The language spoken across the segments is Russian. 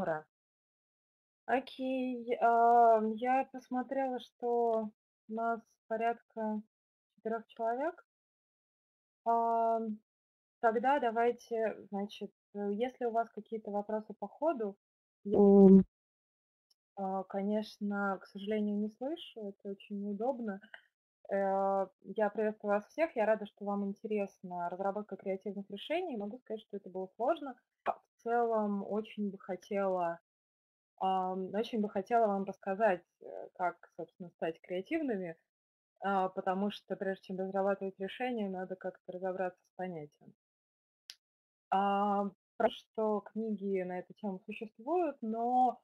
Ура. Окей, я посмотрела, что у нас порядка четырех человек. Тогда давайте, значит, если у вас какие-то вопросы по ходу, я, а, конечно, к сожалению, не слышу, это очень неудобно. Э, Я приветствую вас всех, я рада, что вам интересна разработка креативных решений. Могу сказать, что это было сложно. В целом, очень бы хотела очень бы хотела вам рассказать, э, как, собственно, стать креативными, а, потому что прежде чем разрабатывать решение, надо как-то разобраться с понятием. А, Про что книги на эту тему существуют, но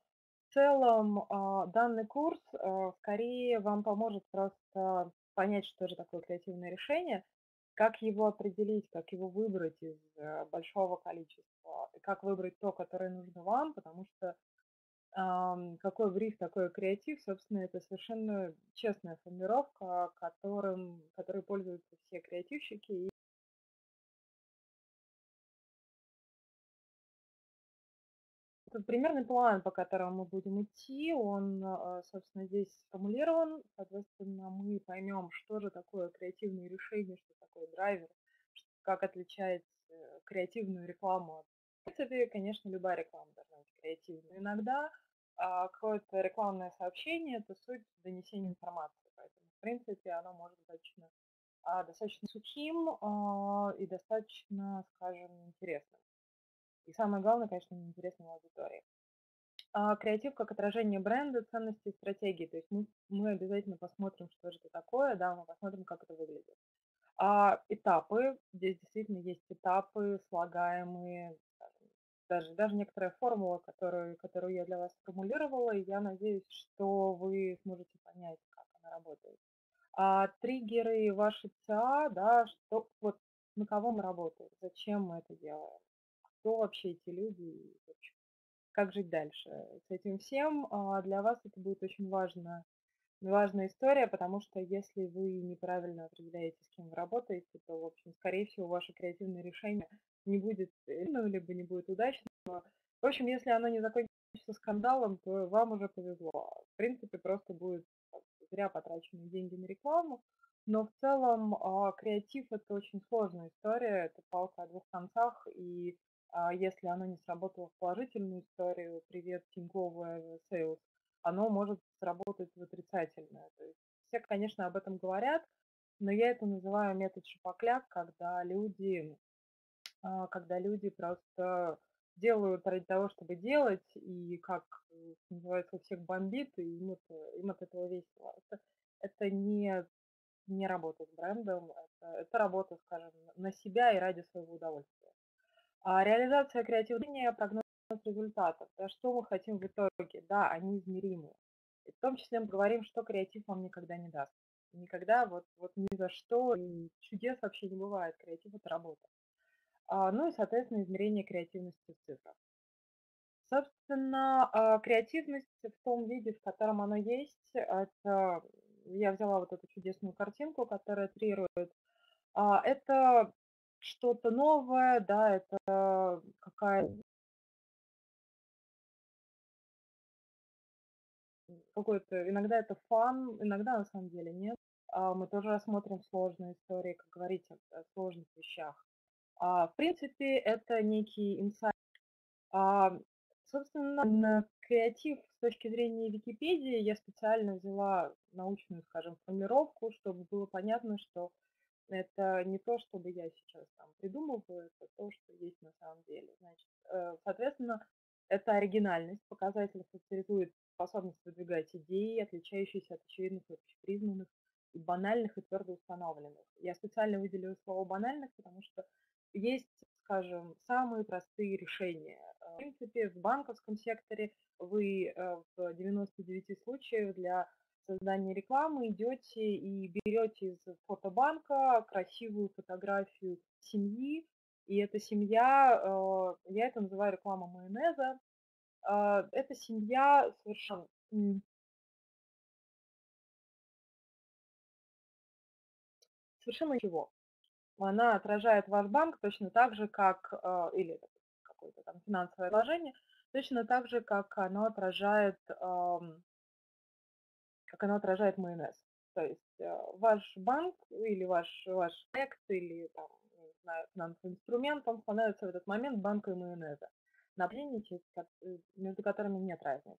в целом а, данный курс а, скорее вам поможет просто понять, что же такое креативное решение, как его определить, как его выбрать из э, большого количества, как выбрать то, которое нужно вам, потому что какой бриф, такой креатив, собственно, это совершенно честная формулировка, которым, которой пользуются все креативщики. Примерный план, по которому мы будем идти, он, а, собственно, здесь сформулирован. Соответственно, мы поймем, что же такое креативное решение, что такое драйвер, как отличать э, креативную рекламу от... В принципе, конечно, любая реклама должна быть креативной. Иногда а, какое-то рекламное сообщение– это суть донесения информации. Поэтому, в принципе, оно может быть достаточно, а, достаточно сухим а, и достаточно, скажем, интересным. И самое главное, конечно, неинтересным аудитории. А, креатив как отражение бренда, ценностей, стратегии. То есть мы, мы обязательно посмотрим, что же это такое, да, мы посмотрим, как это выглядит. А, этапы. Здесь действительно есть этапы, слагаемые, даже, даже некоторая формула, которую, которую я для вас сформулировала, и я надеюсь, что вы сможете понять, как она работает. А триггеры ваши ЦА, да, что вот на кого мы работаем, зачем мы это делаем, кто вообще эти люди как жить дальше с этим всем. А для вас это будет очень важно, важная история, потому что если вы неправильно определяете, с кем вы работаете, то, в общем, скорее всего, ваше креативное решение не будет, ну, либо не будет удачным. В общем, если оно не закончится скандалом, то вам уже повезло. В принципе, просто будет зря потраченные деньги на рекламу. Но в целом а, креатив это очень сложная история, это палка о двух концах, и а, если оно не сработало в положительную историю, привет, Тиньковая Sales, оно может сработать в отрицательное. То есть все, конечно, об этом говорят, но я это называю метод шапокляк, когда люди, а, когда люди просто делают ради того, чтобы делать, и как э, называется, у всех бомбит, и им, это, им от этого весело. Это, это не, не работа с брендом, это, это работа, скажем, на себя и ради своего удовольствия. А реализация креативного прогноз результатов. Да, что мы хотим в итоге? Да, они измеримы. И в том числе мы говорим, что креатив вам никогда не даст. Никогда, вот, вот ни за что, и чудес вообще не бывает. Креатив– это работа. А, ну и, соответственно, измерение креативности в цифрах. Собственно, а, креативность в том виде, в котором она есть, это я взяла вот эту чудесную картинку, которая трирует. А, Это что-то новое, да, это какая какой-то, иногда это фан, иногда на самом деле нет. А, Мы тоже рассмотрим сложные истории, как говорить о, сложных вещах. А, В принципе, это некий инсайт. А, Собственно, на креатив с точки зрения Википедии я специально взяла научную, скажем, формулировку, чтобы было понятно, что это не то, чтобы я сейчас там придумываю, это то, что есть на самом деле. Значит, э, соответственно, это оригинальность, показатель характеризует способность выдвигать идеи, отличающиеся от очевидных и общепризнанных, и банальных, и твердо установленных. Я специально выделила слово банальных, потому что есть, скажем, самые простые решения. Э, В принципе, в банковском секторе вы э, в 99 случаев для создания рекламы идете и берете из фотобанка красивую фотографию семьи, и эта семья, э, я это называю реклама майонеза, э, эта семья совершенно совершенно ничего. Она отражает ваш банк точно так же, как, э, или какое-то там финансовое вложение, точно так же, как оно отражает, ам, как оно отражает майонез. То есть э, ваш банк или ваш, ваш проект или там, не знаю, финансовый инструмент, он становится в этот момент банкой майонеза, направление, э, между которыми нет разницы.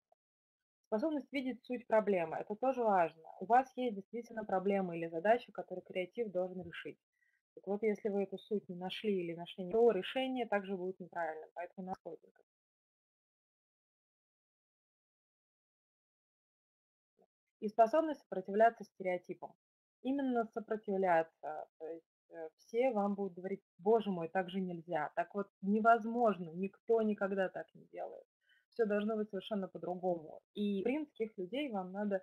Способность видеть суть проблемы. Это тоже важно. У вас есть действительно проблема или задача, которую креатив должен решить. Так вот, если вы эту суть не нашли или нашли не то, решение также будет неправильным. Поэтому находим. И способность сопротивляться стереотипам. Именно сопротивляться. То есть э, все вам будут говорить, боже мой, так же нельзя. Так вот невозможно, никто никогда так не делает все должно быть совершенно по-другому. И принципских людей вам надо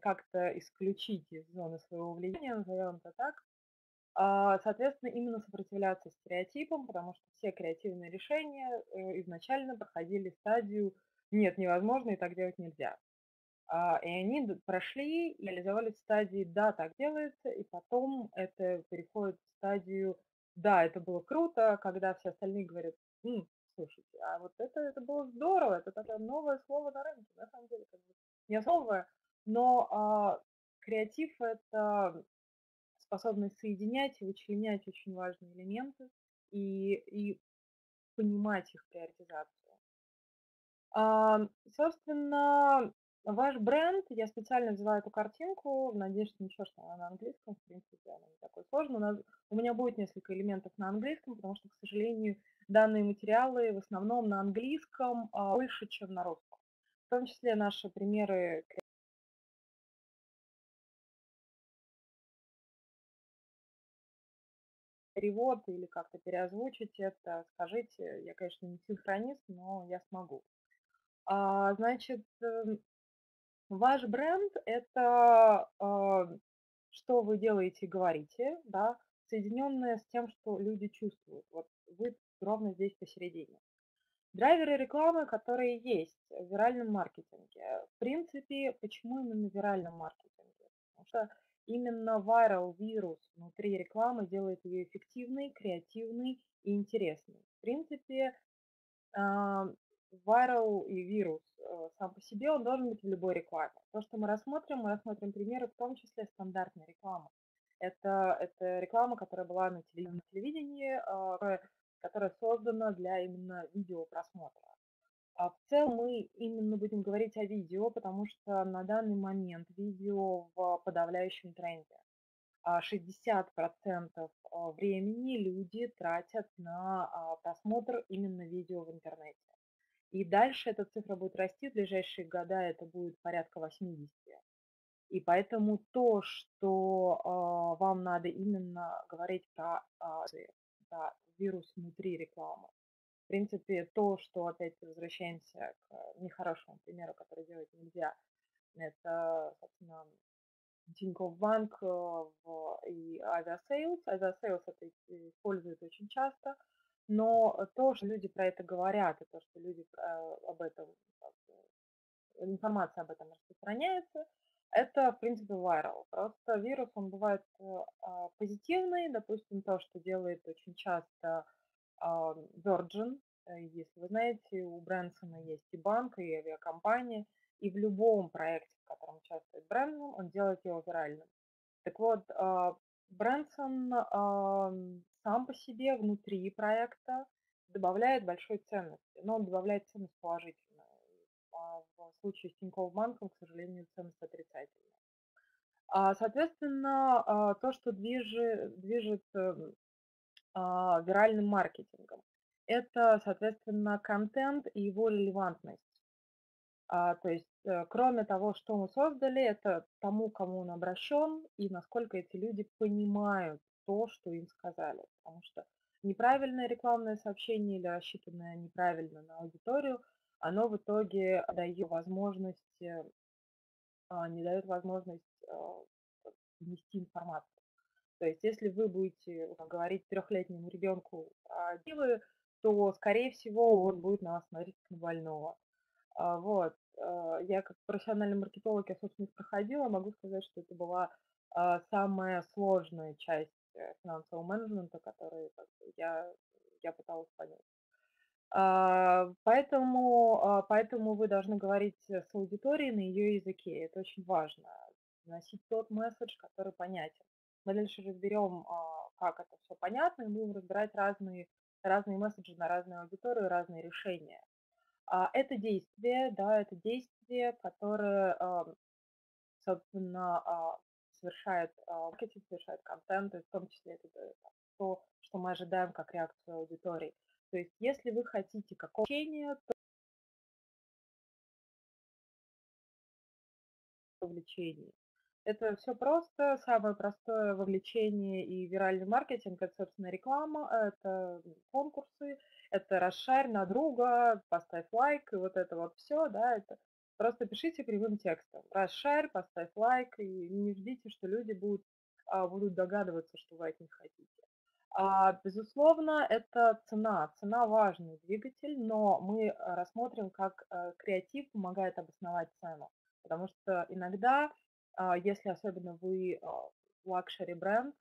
как-то исключить из зоны своего влияния, назовем это так. А, соответственно, именно сопротивляться стереотипам, потому что все креативные решения э, изначально проходили стадию «нет, невозможно и так делать нельзя». А, и они прошли и реализовались в стадии «да, так делается», и потом это переходит в стадию «да, это было круто», когда все остальные говорят М, слушайте, а вот это, это было здорово, это такое новое слово на рынке, на самом деле, как бы не новое, но а, креатив – это способность соединять и вычленять очень важные элементы и, и понимать их приоритизацию. А, собственно, Ваш бренд, я специально взяла эту картинку в надежде, ничего, что она на английском, в принципе, она не такой сложный. У, нас, у меня будет несколько элементов на английском, потому что, к сожалению, данные материалы в основном на английском а, больше, чем на русском. В том числе наши примеры перевод или как-то переозвучить это, скажите, я, конечно, не синхронист, но я смогу. А, значит, эм, Ваш бренд– это а, что вы делаете и говорите, да, соединенное с тем, что люди чувствуют. Вот вы ровно здесь посередине. Драйверы рекламы, которые есть в виральном маркетинге. В принципе, почему именно в виральном маркетинге? Потому что именно viral вирус внутри рекламы делает ее эффективной, креативной и интересной. В принципе, viral и вирус э, сам по себе, он должен быть в любой рекламе. То, что мы рассмотрим, мы рассмотрим примеры, в том числе стандартной рекламы. Это, это реклама, которая была на телевидении, э, которая создана для именно видеопросмотра. А в целом мы именно будем говорить о видео, потому что на данный момент видео в подавляющем тренде. 60% а времени люди тратят на а, просмотр именно видео в интернете. И дальше эта цифра будет расти, в ближайшие года это будет порядка 80. И поэтому то, что э, вам надо именно говорить про, э, про вирус внутри рекламы, в принципе, то, что опять возвращаемся к нехорошему примеру, который делать нельзя, это, собственно, Тинькофф Банк и Aviasales. Aviasales это используют очень часто – но то, что люди про это говорят, и то, что люди э, об этом, информация об этом распространяется, это, в принципе, viral. Просто вирус, он бывает э, а, позитивный, допустим, то, что делает очень часто а, Virgin, э, если вы знаете, у Брэнсона есть и банк, и авиакомпания, и в любом проекте, в котором участвует Брэнсон, он делает его виральным. Так вот, а, Брэнсон сам по себе внутри проекта добавляет большой ценности, но он добавляет ценность положительную. А в случае с Тинькофф банком, к сожалению, ценность отрицательная. А, соответственно, а, то, что движет, движет эм, виральным маркетингом, это, соответственно, контент и его релевантность. А, то есть, э, кроме того, что мы создали, это тому, кому он обращен, и насколько эти люди понимают то, что им сказали. Потому что неправильное рекламное сообщение или рассчитанное неправильно на аудиторию, оно в итоге дает возможность, э, а, не дает возможность а, внести информацию. То есть если вы будете говорить трехлетнему ребенку про дивы, то, скорее всего, он будет на вас смотреть как больного. А, вот. Я как профессиональный маркетолог, я, собственно, проходила, могу сказать, что это была самая сложная часть финансового менеджмента, который я, я пыталась понять. А, поэтому, а, поэтому вы должны говорить с аудиторией на ее языке. Это очень важно. Носить тот месседж, который понятен. Мы дальше разберем, а, как это все понятно, и будем разбирать разные, разные месседжи на разную аудиторию, разные решения. Это действие, да, это действие, которое, собственно, совершает маркетинг, совершает контент, и в том числе это то, что мы ожидаем как реакцию аудитории. То есть если вы хотите какого общения, то вовлечение. Это все просто, самое простое вовлечение и виральный маркетинг, это, собственно, реклама, это конкурсы, это расшарь на друга, поставь лайк, и вот это вот все, да, это просто пишите прямым текстом. Расшарь, поставь лайк, и не ждите, что люди будут, а, будут догадываться, что вы от них хотите. А, безусловно, это цена. Цена важный двигатель, но мы э, рассмотрим, как э, креатив помогает обосновать цену. Потому что иногда, а, если особенно вы luxury бренд,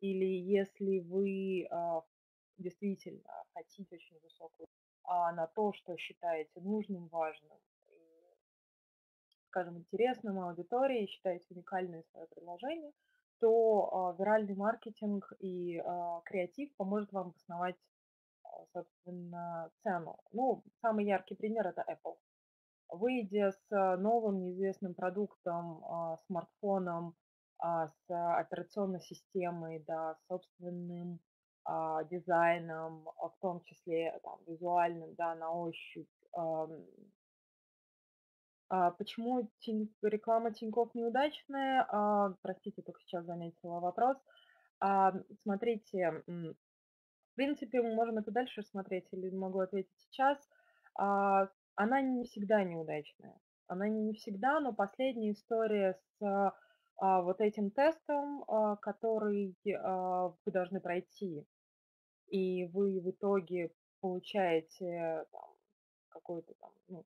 или если вы а, действительно хотите очень высокую на то, что считаете нужным, важным, скажем, интересным аудитории, считаете уникальное свое предложение – то а, виральный маркетинг и а, креатив поможет вам обосновать, а, собственно, цену. Ну, самый яркий пример это Apple. Выйдя с новым неизвестным продуктом, смартфоном, с операционной системой, да, собственным дизайном, в том числе там, визуальным, да, на ощупь, а, почему реклама Тинькофф неудачная? А, простите, только сейчас заметила вопрос. А, смотрите, в принципе, мы можем это дальше смотреть или могу ответить сейчас. Она не всегда неудачная. Она не всегда, но последняя история с вот этим тестом, который вы должны пройти, и вы в итоге получаете там, какой-то там, ну,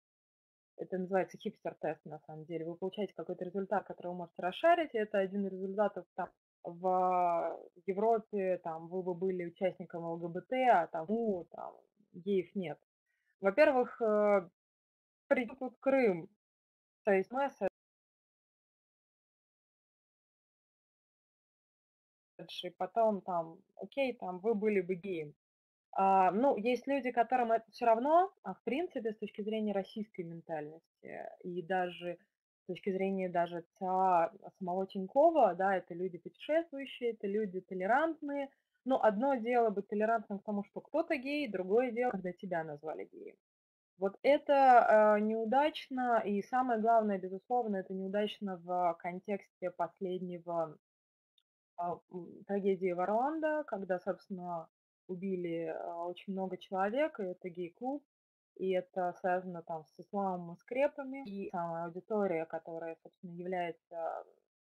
это называется хипстер-тест на самом деле. Вы получаете какой-то результат, который вы можете расшарить, это один из результатов там, в Европе, там, вы бы были участником ЛГБТ, а там, ну, там, геев нет. Во-первых, э, придет тут Крым, то есть месседж, и потом там, окей, там, вы были бы геем. А, ну, есть люди, которым это все равно, а в принципе, с точки зрения российской ментальности и даже с точки зрения даже ЦА самого Тинькова, да, это люди путешествующие, это люди толерантные. Но одно дело быть толерантным к тому, что кто-то гей, другое дело, когда тебя назвали геем. Вот это э, неудачно, и самое главное, безусловно, это неудачно в контексте последнего э, трагедии Варланда, когда, собственно, убили а, очень много человек, и это гей-клуб, и это связано там с исламом и скрепами, и самая аудитория, которая, собственно, является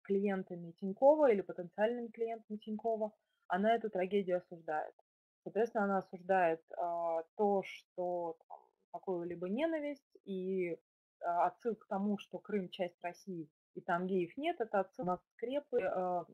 клиентами Тинькова или потенциальными клиентами Тинькова, она эту трагедию осуждает. Соответственно, она осуждает а, то, что там, какую-либо ненависть и а, отсыл к тому, что Крым часть России и там геев нет, это отсыл на скрепы, а,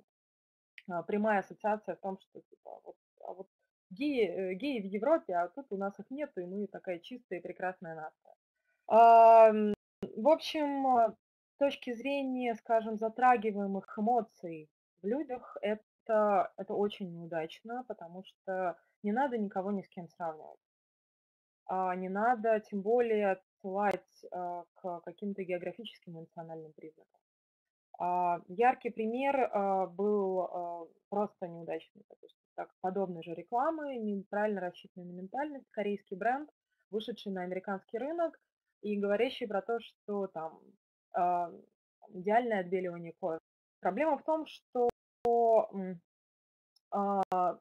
прямая ассоциация в том, что типа, вот, вот геи, э, геи в Европе, а тут у нас их нет, и мы такая чистая и прекрасная нация. В общем, э, с точки зрения, скажем, затрагиваемых эмоций в людях, это, это очень неудачно, потому что не надо никого ни с кем сравнивать. А не надо тем более отсылать к каким-то географическим и национальным признакам. А, яркий пример а, был а, просто неудачный, так, подобной же рекламы, неправильно рассчитанная на ментальность, корейский бренд, вышедший на американский рынок и говорящий про то, что там идеальное отбеливание кожи. Проблема в том, что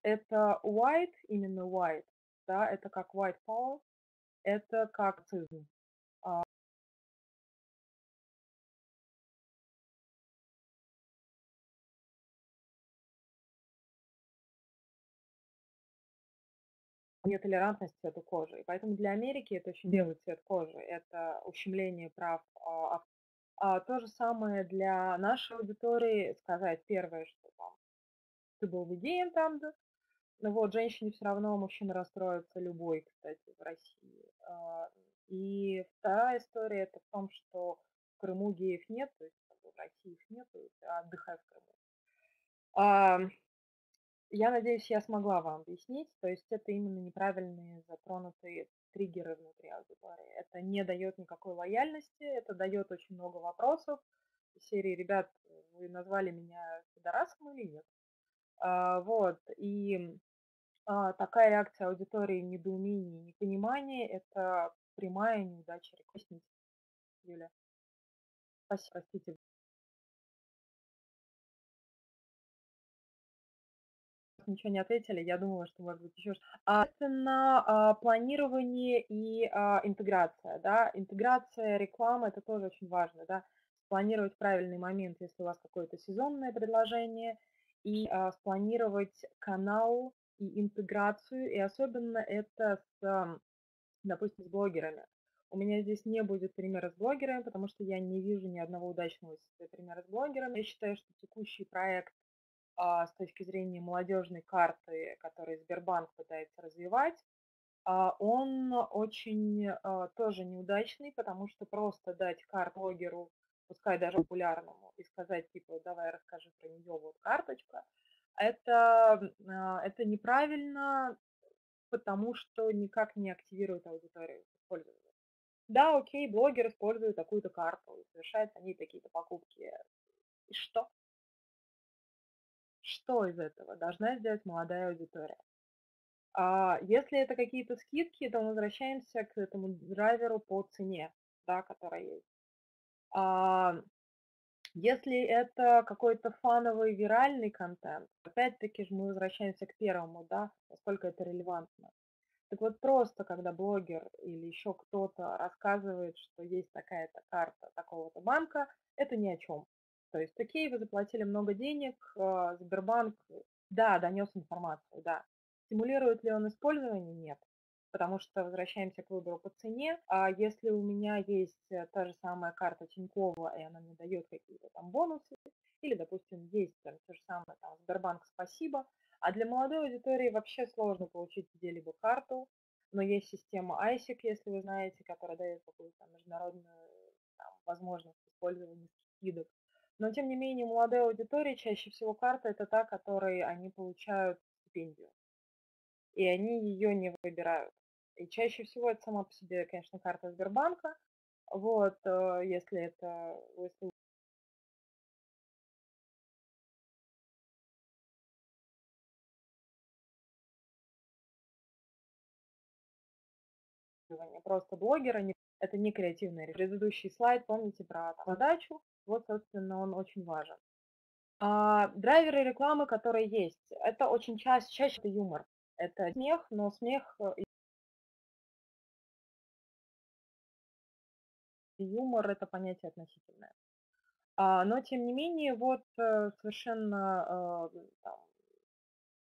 это white, именно white, да, это как white power, это как цизм. Нетолерантность цвету кожи. И поэтому для Америки это очень белый цвет кожи, это ущемление прав а, а то же самое для нашей аудитории сказать первое, что там ты был бы геем там, да, Ну вот, женщине все равно мужчина расстроится любой, кстати, в России. А, и вторая история это в том, что в Крыму геев нет, то есть в России их нет, отдыхай в Крыму. Я надеюсь, я смогла вам объяснить. То есть это именно неправильные затронутые триггеры внутри аудитории. Это не дает никакой лояльности, это дает очень много вопросов. Из серии, ребят, вы назвали меня пидорасом или нет? А, вот, и а, такая реакция аудитории недоумение, непонимание – это прямая неудача реквестницы. Юля. Спасибо, простите. Ничего не ответили, я думала, что может быть еще что-то. А, соответственно, а, планирование и а, интеграция, да, интеграция рекламы, это тоже очень важно, да, спланировать правильный момент, если у вас какое-то сезонное предложение, и а, спланировать канал и интеграцию, и особенно это с, допустим, с блогерами. У меня здесь не будет примера с блогерами, потому что я не вижу ни одного удачного примера с блогерами. Я считаю, что текущий проект с точки зрения молодежной карты, которую Сбербанк пытается развивать, а, он очень а, тоже неудачный, потому что просто дать карту блогеру, пускай даже популярному, и сказать, типа, давай расскажи про нее, вот карточка, это, это неправильно, потому что никак не активирует аудиторию пользователя. Да, окей, блогер использует такую-то карту, совершает они какие-то покупки. И что? Что из этого должна сделать молодая аудитория? А если это какие-то скидки, то мы возвращаемся к этому драйверу по цене, да, которая есть. А, если это какой-то фановый виральный контент, опять-таки же мы возвращаемся к первому, да, насколько это релевантно. Так вот просто, когда блогер или еще кто-то рассказывает, что есть такая-то карта такого-то банка, это ни о чем. То есть, окей, вы заплатили много денег, а, Сбербанк, да, донес информацию, да. Стимулирует ли он использование? Нет. Потому что возвращаемся к выбору по цене. А если у меня есть э, та же самая карта Тинькова, и она мне дает какие-то там бонусы, или, допустим, есть там то же самое, там, Сбербанк спасибо, а для молодой аудитории вообще сложно получить где-либо карту, но есть система ISIC, если вы знаете, которая дает какую-то международную там, возможность использования скидок. Но, тем не менее, молодая аудитория чаще всего карта – это та, которой они получают стипендию. И они ее не выбирают. И чаще всего это сама по себе, конечно, карта Сбербанка. Вот, э, если это, если просто блогера, это не креативный. Предыдущий слайд, помните про задачу, вот, собственно, он очень важен. А, драйверы рекламы, которые есть, это очень чаще, чаще это юмор. Это смех, но смех э, и юмор – это понятие относительное. А, но, тем не менее, вот э, совершенно э, там,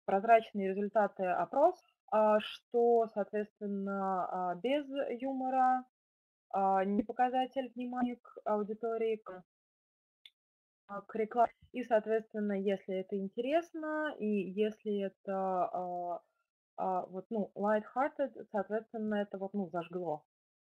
прозрачные результаты опроса, а, что, соответственно, а, без юмора не показатель внимания к аудитории, к а, к рекламе. И, соответственно, если это интересно, и если это а, а, вот, ну, light-hearted, соответственно, это вот, ну, зажгло.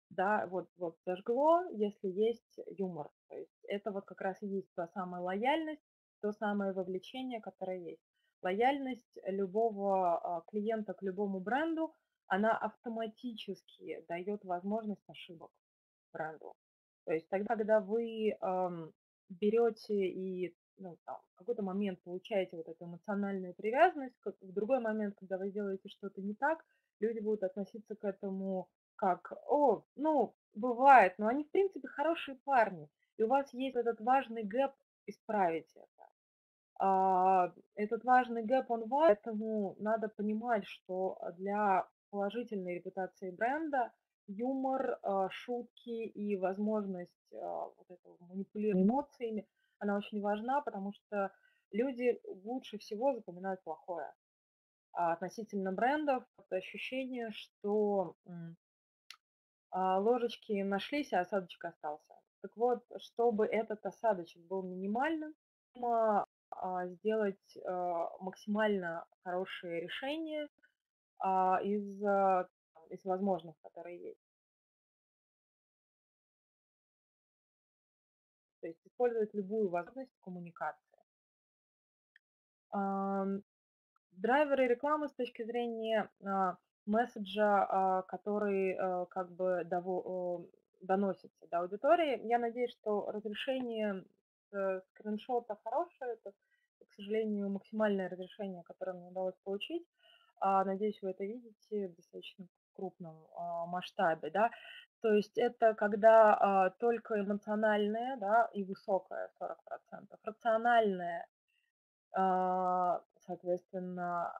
Да, вот, вот зажгло, если есть юмор. То есть это вот как раз и есть та самая лояльность, то самое вовлечение, которое есть. Лояльность любого клиента к любому бренду, она автоматически дает возможность ошибок бренду. То есть тогда, когда вы эм, берете и ну, там, в какой-то момент получаете вот эту эмоциональную привязанность, в другой момент, когда вы делаете что-то не так, люди будут относиться к этому как, о, ну, бывает, но они, в принципе, хорошие парни, и у вас есть этот важный гэп исправить это. А, этот важный гэп, он важен, поэтому надо понимать, что для положительной репутации бренда – юмор, а, шутки и возможность а, вот этого манипулировать эмоциями, она очень важна, потому что люди лучше всего запоминают плохое. А относительно брендов, это ощущение, что ложечки нашлись, а осадочек остался. Так вот, чтобы этот осадочек был минимальным, а, сделать а, максимально хорошее решение а, из, а, из возможных, которые есть. То есть использовать любую возможность коммуникации. Драйверы рекламы с точки зрения а, месседжа, а, который а, как бы дово, доносится до аудитории. Я надеюсь, что разрешение э, скриншота хорошее, это, к сожалению, максимальное разрешение, которое мне удалось получить. Надеюсь, вы это видите достаточно крупном масштабе, да. То есть это когда только эмоциональное, да, и высокое 40%, рациональное а, соответственно,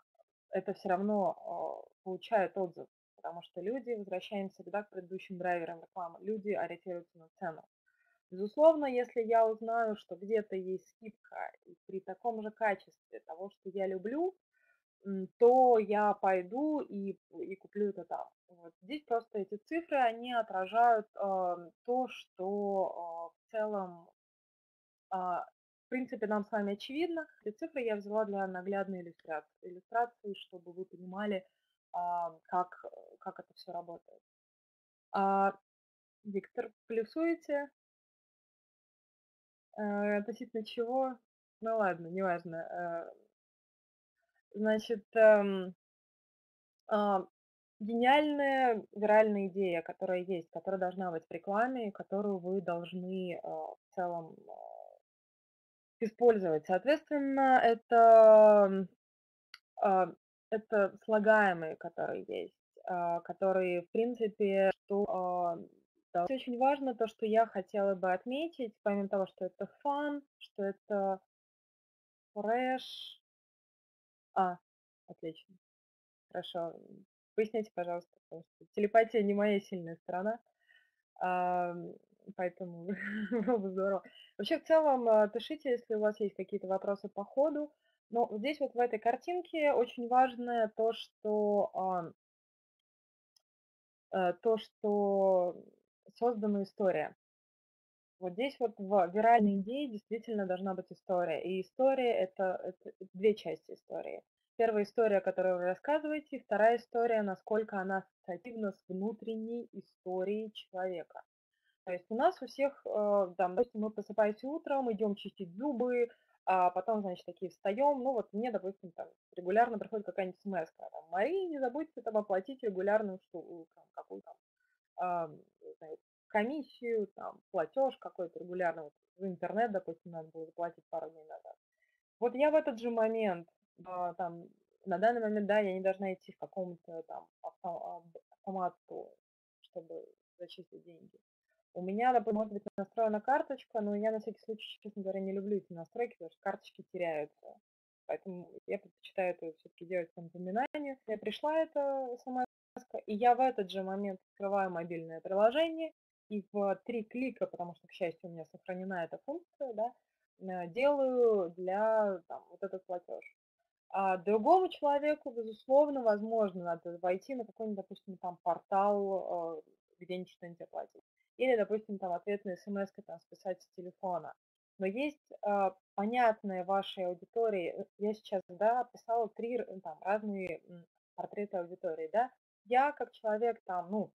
это все равно а, получает отзыв, потому что люди, возвращаемся всегда к предыдущим драйверам рекламы, люди ориентируются на цену. Безусловно, если я узнаю, что где-то есть скидка и при таком же качестве того, что я люблю, то я пойду и, и куплю это там. Вот. Здесь просто эти цифры, они отражают э, то, что э, в целом э, в принципе, нам с вами очевидно. Эти цифры я взяла для наглядной иллюстрации, иллюстрации чтобы вы понимали, а, как, как это все работает. А, Виктор, плюсуете? Э, относительно чего? Ну ладно, неважно. Э, значит, эм, а, гениальная виральная идея, которая есть, которая должна быть в рекламе, которую вы должны в целом использовать. Соответственно, это, а, это слагаемые, которые есть, а, которые, в принципе, что а, да, очень важно то, что я хотела бы отметить, помимо того, что это фан, что это фреш. А, отлично. Хорошо. Поясните, пожалуйста, потому что телепатия не моя сильная сторона поэтому было бы здорово. Вообще, в целом, э, пишите, если у вас есть какие-то вопросы по ходу. Но здесь вот в этой картинке очень важное то, что э, то, что создана история. Вот здесь вот в виральной идее действительно должна быть история. И история это, это две части истории. Первая история, которую вы рассказываете, вторая история, насколько она ассоциативна с внутренней историей человека. То есть у нас у всех, э, там, допустим, мы просыпаемся утром, идем чистить зубы, а потом, значит, такие встаем, ну вот мне, допустим, там регулярно приходит какая-нибудь смс, там, Мария, не забудьте там оплатить регулярную штуку, там, какую там, э, комиссию, там, платеж какой-то регулярный, вот, в интернет, допустим, надо было заплатить пару дней назад. Вот я в этот же момент, э, там, на данный момент, да, я не должна идти в каком-то там автомату, чтобы зачислить деньги. У меня, допустим, может быть настроена карточка, но я на всякий случай, честно говоря, не люблю эти настройки, потому что карточки теряются. Поэтому я предпочитаю это все-таки делать по напоминанию. Я пришла это смс и я в этот же момент открываю мобильное приложение и в три клика, потому что, к счастью, у меня сохранена эта функция, да, э, делаю для там, вот этот платеж. А другому человеку, безусловно, возможно, надо войти на какой-нибудь, допустим, там портал, э, где-нибудь что-нибудь оплатить. Или, допустим, там ответ на смс там списать с телефона. Но есть э, понятные вашей аудитории, э, я сейчас, да, описала три там, разные портреты аудитории, да. Я как человек там, ну,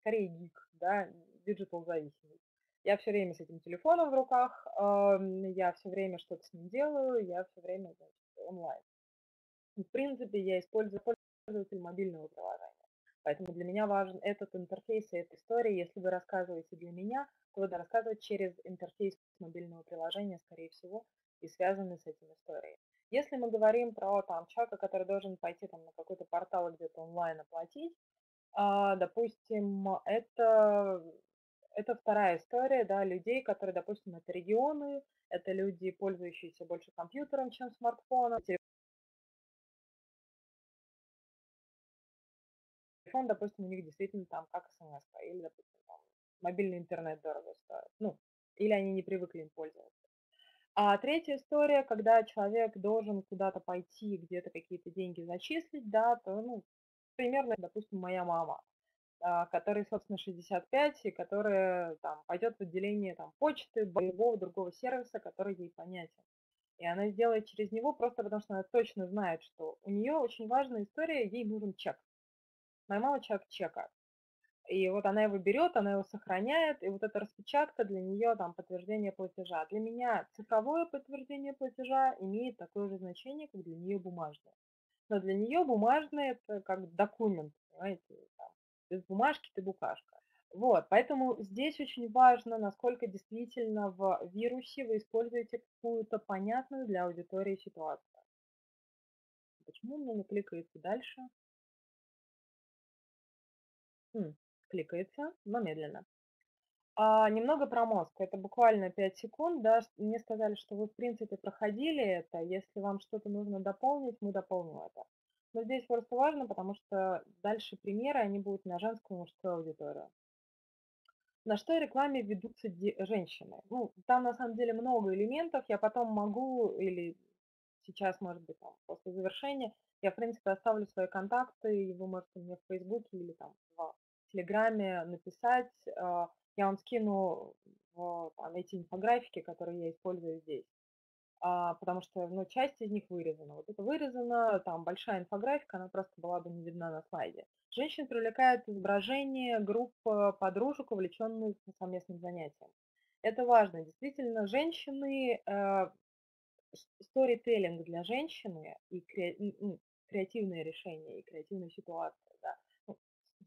скорее geek, да, digital зависимый. Я все время с этим телефоном в руках, я все время что-то с ним делаю, я все время значит, онлайн. В принципе, я использую пользователь мобильного приложения. Поэтому для меня важен этот интерфейс и эта история. Если вы рассказываете для меня, то вы рассказывать через интерфейс мобильного приложения, скорее всего, и связаны с этим историей. Если мы говорим про там, человека, который должен пойти там, на какой-то портал где-то онлайн оплатить, а, допустим, это, это вторая история да, людей, которые, допустим, это регионы, это люди, пользующиеся больше компьютером, чем смартфоном, телефон, допустим, у них действительно там как смс, или, допустим, там, мобильный интернет дорого стоит. Ну, или они не привыкли им пользоваться. А третья история, когда человек должен куда-то пойти, где-то какие-то деньги зачислить, да, то, ну, примерно, допустим, моя мама, а, которой, собственно, 65, и которая там пойдет в отделение там, почты, любого другого сервиса, который ей понятен. И она сделает через него просто потому, что она точно знает, что у нее очень важная история, ей нужен чек. Моя мама человек чека. И вот она его берет, она его сохраняет, и вот эта распечатка для нее там подтверждение платежа. Для меня цифровое подтверждение платежа имеет такое же значение, как для нее бумажное. Но для нее бумажное это как документ, понимаете, там, без бумажки ты букашка. Вот, поэтому здесь очень важно, насколько действительно в вирусе вы используете какую-то понятную для аудитории ситуацию. Почему у меня не кликается дальше? Хм кликается, но медленно. А, немного про мозг. Это буквально 5 секунд. Да. Мне сказали, что вы, в принципе, проходили это. Если вам что-то нужно дополнить, мы дополним это. Но здесь просто важно, потому что дальше примеры, они будут на женскую и мужскую аудиторию. На что рекламе ведутся женщины? Ну, там на самом деле много элементов. Я потом могу, или сейчас, может быть, там, после завершения, я, в принципе, оставлю свои контакты, и вы можете мне в Фейсбуке или там в Телеграме написать. А, я вам скину в, там, эти инфографики, которые я использую здесь. А, потому что ну, часть из них вырезана. Вот это вырезано, там большая инфографика, она просто была бы не видна на слайде. Женщин привлекает изображение групп подружек, увлеченных совместным занятием. Это важно. Действительно, женщины, э, сторителлинг для женщины и креативные решения, и креативные ситуации, да,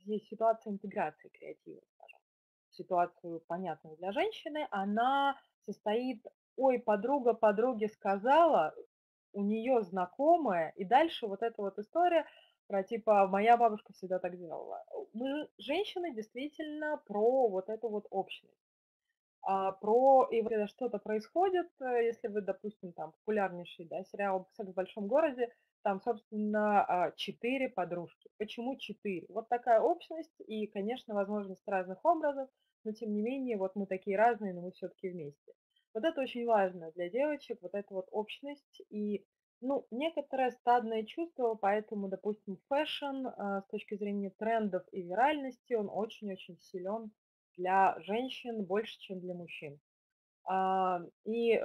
здесь ситуация интеграции креатива, скажем, ситуацию понятную для женщины, она состоит, ой, подруга подруге сказала, у нее знакомая, и дальше вот эта вот история про типа моя бабушка всегда так делала. Мы, женщины, действительно про вот эту вот общность. А, про, и когда что-то происходит, э, если вы, допустим, там популярнейший да, сериал «Секс в большом городе», там, собственно, а, четыре подружки. Почему четыре? Вот такая общность и, конечно, возможность разных образов, но тем не менее, вот мы такие разные, но мы все-таки вместе. Вот это очень важно для девочек, вот эта вот общность и, ну, некоторое стадное чувство, поэтому, допустим, fashion а, с точки зрения трендов и виральности, он очень-очень силен для женщин больше, чем для мужчин. А, и э,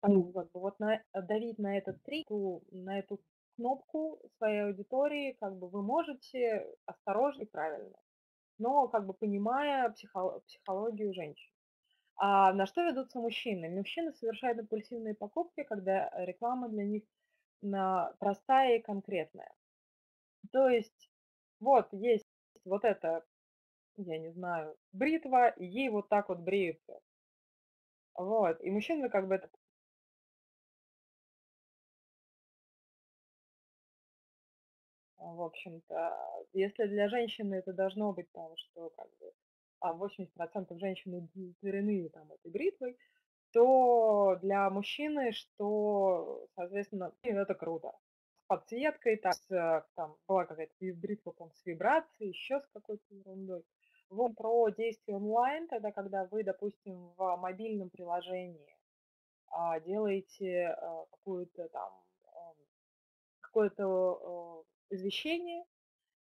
как бы вот на, давить на этот трик, на эту кнопку своей аудитории, как бы вы можете осторожно и правильно, но как бы понимая психо- психологию женщин. А на что ведутся мужчины? Мужчины совершают импульсивные покупки, когда реклама для них на, простая и конкретная. То есть вот есть вот это, я не знаю, бритва, и ей вот так вот бреются. Вот. И мужчины как бы это в общем-то. Если для женщины это должно быть там, что как бы а 80% женщин удовлетворены там этой бритвой, то для мужчины, что, соответственно, это круто. С подсветкой, так, с, там была какая-то бритва там, с вибрацией, еще с какой-то ерундой. Вот про действие онлайн, тогда, когда вы, допустим, в мобильном приложении а, делаете а, какую-то там какое-то извещение,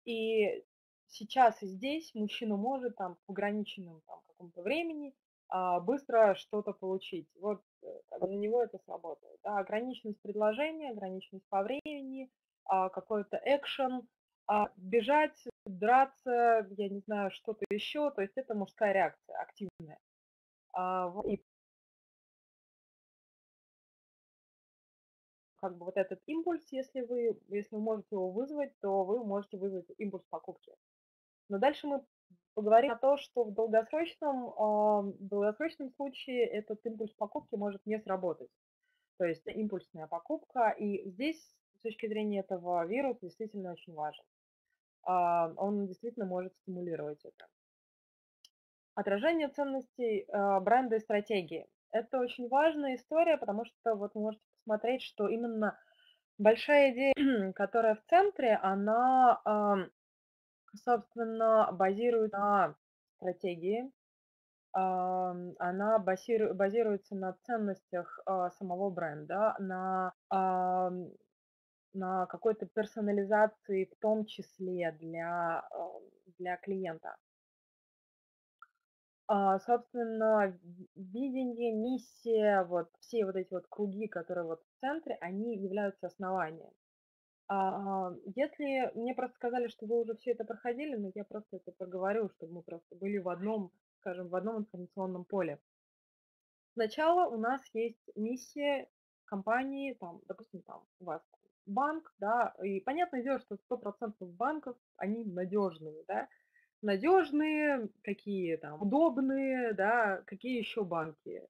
и сейчас и здесь мужчина может там в ограниченном там, каком-то времени а, быстро что-то получить. Вот э, него это сработает. Да, ограниченность предложения, ограниченность по времени, а, какой-то экшен, а, бежать, драться, я не знаю, что-то еще, то есть это мужская реакция активная. А, и как бы вот этот импульс, если вы, если вы можете его вызвать, то вы можете вызвать импульс покупки. Но дальше мы поговорим о том, что в долгосрочном, в долгосрочном случае этот импульс покупки может не сработать. То есть импульсная покупка. И здесь с точки зрения этого вируса действительно очень важен. Он действительно может стимулировать это. Отражение ценностей а, бренда и стратегии. Это очень важная история, потому что вот вы можете посмотреть, что именно большая идея, которая в центре, она, собственно, базируется на стратегии, она базируется на ценностях а, самого бренда, на, на какой-то персонализации, в том числе для, для клиента. А, собственно, видение, миссия, вот все вот эти вот круги, которые вот в центре, они являются основанием. А, если мне просто сказали, что вы уже все это проходили, но я просто это проговорю, чтобы мы просто были в одном, скажем, в одном информационном поле. Сначала у нас есть миссия компании, там, допустим, там у вас банк, да, и понятное дело, что 100% банков, они надежные, да, надежные, какие там удобные, да, какие еще банки.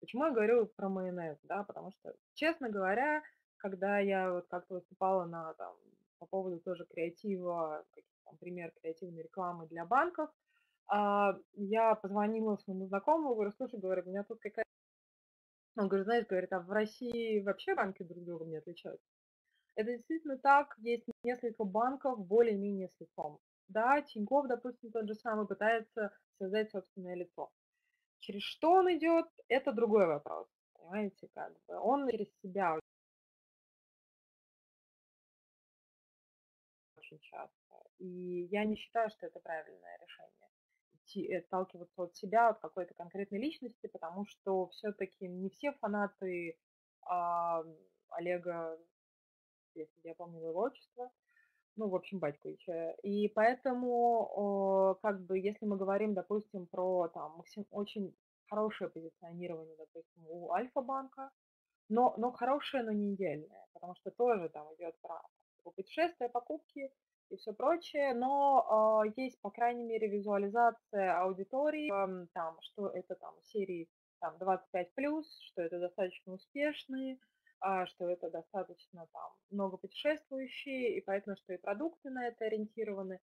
Почему я говорю про майонез, да, потому что, честно говоря, когда я вот как-то выступала на там по поводу тоже креатива, там, пример креативной рекламы для банков, а, я позвонила своему знакомому, говорю, слушай, говорю, у меня тут какая он говорит, знаешь, говорит, а в России вообще банки друг друга не отличаются. Это действительно так, есть несколько банков более-менее с лицом. Да, Тинькофф, допустим, тот же самый пытается создать собственное лицо. Через что он идет, это другой вопрос. Понимаете, как бы он через себя очень часто. И я не считаю, что это правильное решение идти, отталкиваться от себя, от какой-то конкретной личности, потому что все-таки не все фанаты а, Олега, если я помню его отчество, ну, в общем, Батьковича. И поэтому, как бы, если мы говорим, допустим, про там очень хорошее позиционирование, допустим, у Альфа-банка, но, но хорошее, но не идеальное, потому что тоже там идет про путешествия, покупки, и все прочее, но э, есть, по крайней мере, визуализация аудитории, э, там, что это там серии там, 25+, что это достаточно успешные, э, что это достаточно там много путешествующие, и поэтому, что и продукты на это ориентированы.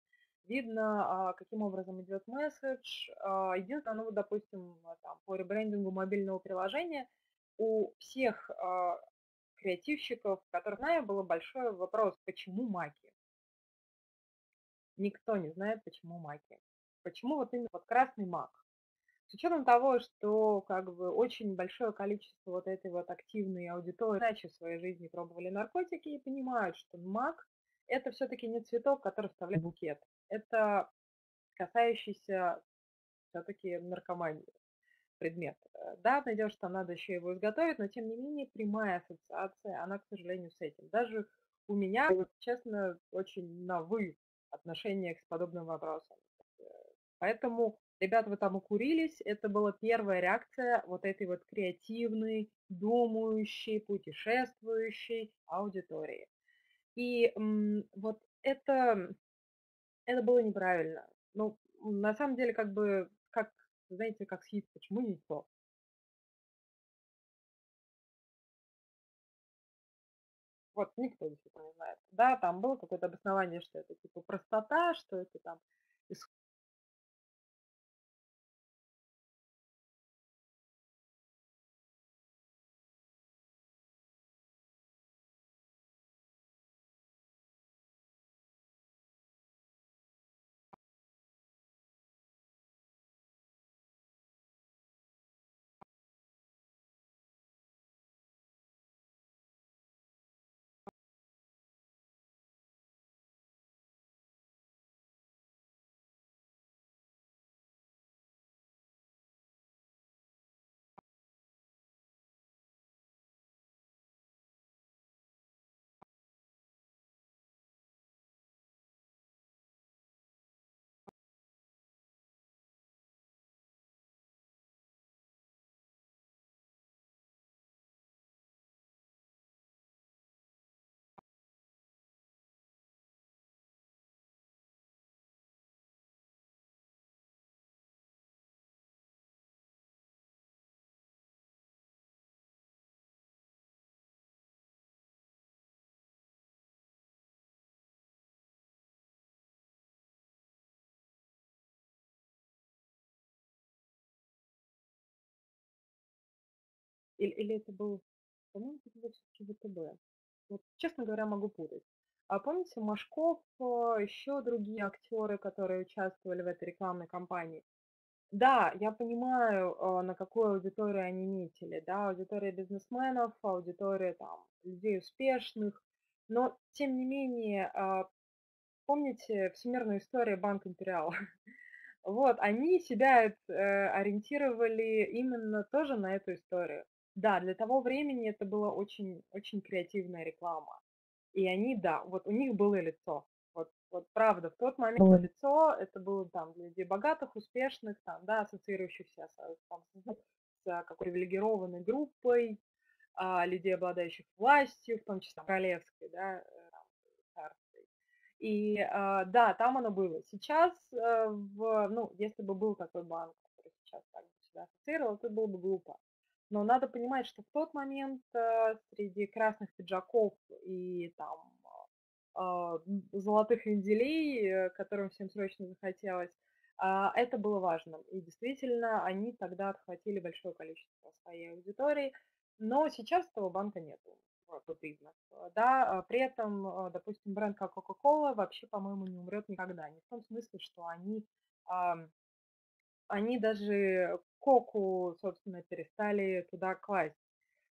Видно, каким образом идет месседж. Единственное, ну, вот, допустим, там, по ребрендингу мобильного приложения у всех креативщиков, которых знаю, был большой вопрос, почему маки? Никто не знает, почему маки. Почему вот именно вот красный мак? С учетом того, что как бы очень большое количество вот этой вот активной аудитории иначе в своей жизни пробовали наркотики и понимают, что мак – это все-таки не цветок, который вставляет букет. Это касающийся все-таки наркомании предмет. Да, найдешь, что надо еще его изготовить, но тем не менее прямая ассоциация, она, к сожалению, с этим. Даже у меня, честно, очень на «вы» отношение к подобным вопросам. Э, поэтому, ребята, вы там укурились, это была первая реакция вот этой вот креативной, думающей, путешествующей аудитории. И вот это, это было неправильно. Ну, на самом деле, как бы, как, знаете, как съесть, почему яйцо? Вот никто не знает. Да, там было какое-то обоснование, что это типа простота, что это там Или, или это был, по-моему, это был все-таки ВТБ. Вот, честно говоря, могу путать. А помните Машков, э, еще другие актеры, которые участвовали в этой рекламной кампании? Да, я понимаю, э, на какую аудиторию они метили, да, аудитория бизнесменов, аудитория там людей успешных, но тем не менее, а, помните всемирную историю Банк Империал? Вот, они себя э, ориентировали именно тоже на эту историю. Да, для того времени это была очень, очень креативная реклама. И они, да, вот у них было лицо. Вот, вот правда, в тот момент было лицо, это было там для людей богатых, успешных, там, да, ассоциирующихся с, там, с какой-то привилегированной группой, а, людей, обладающих властью, в том числе королевской, да, царской. И а, да, там оно было. Сейчас, э, в, ну, если бы был такой банк, который сейчас так бы себя ассоциировал, это было бы глупо. Но надо понимать, что в тот момент э, среди красных пиджаков и там а, золотых венделей, э, которым всем срочно захотелось, а, это было важным. И действительно, они тогда отхватили большое количество своей аудитории, но сейчас этого банка нету вот бизнес. Да, а при этом, допустим, бренд как Coca-Cola вообще, по-моему, не умрет никогда. Не в том смысле, что они, они даже коку, собственно, перестали туда класть.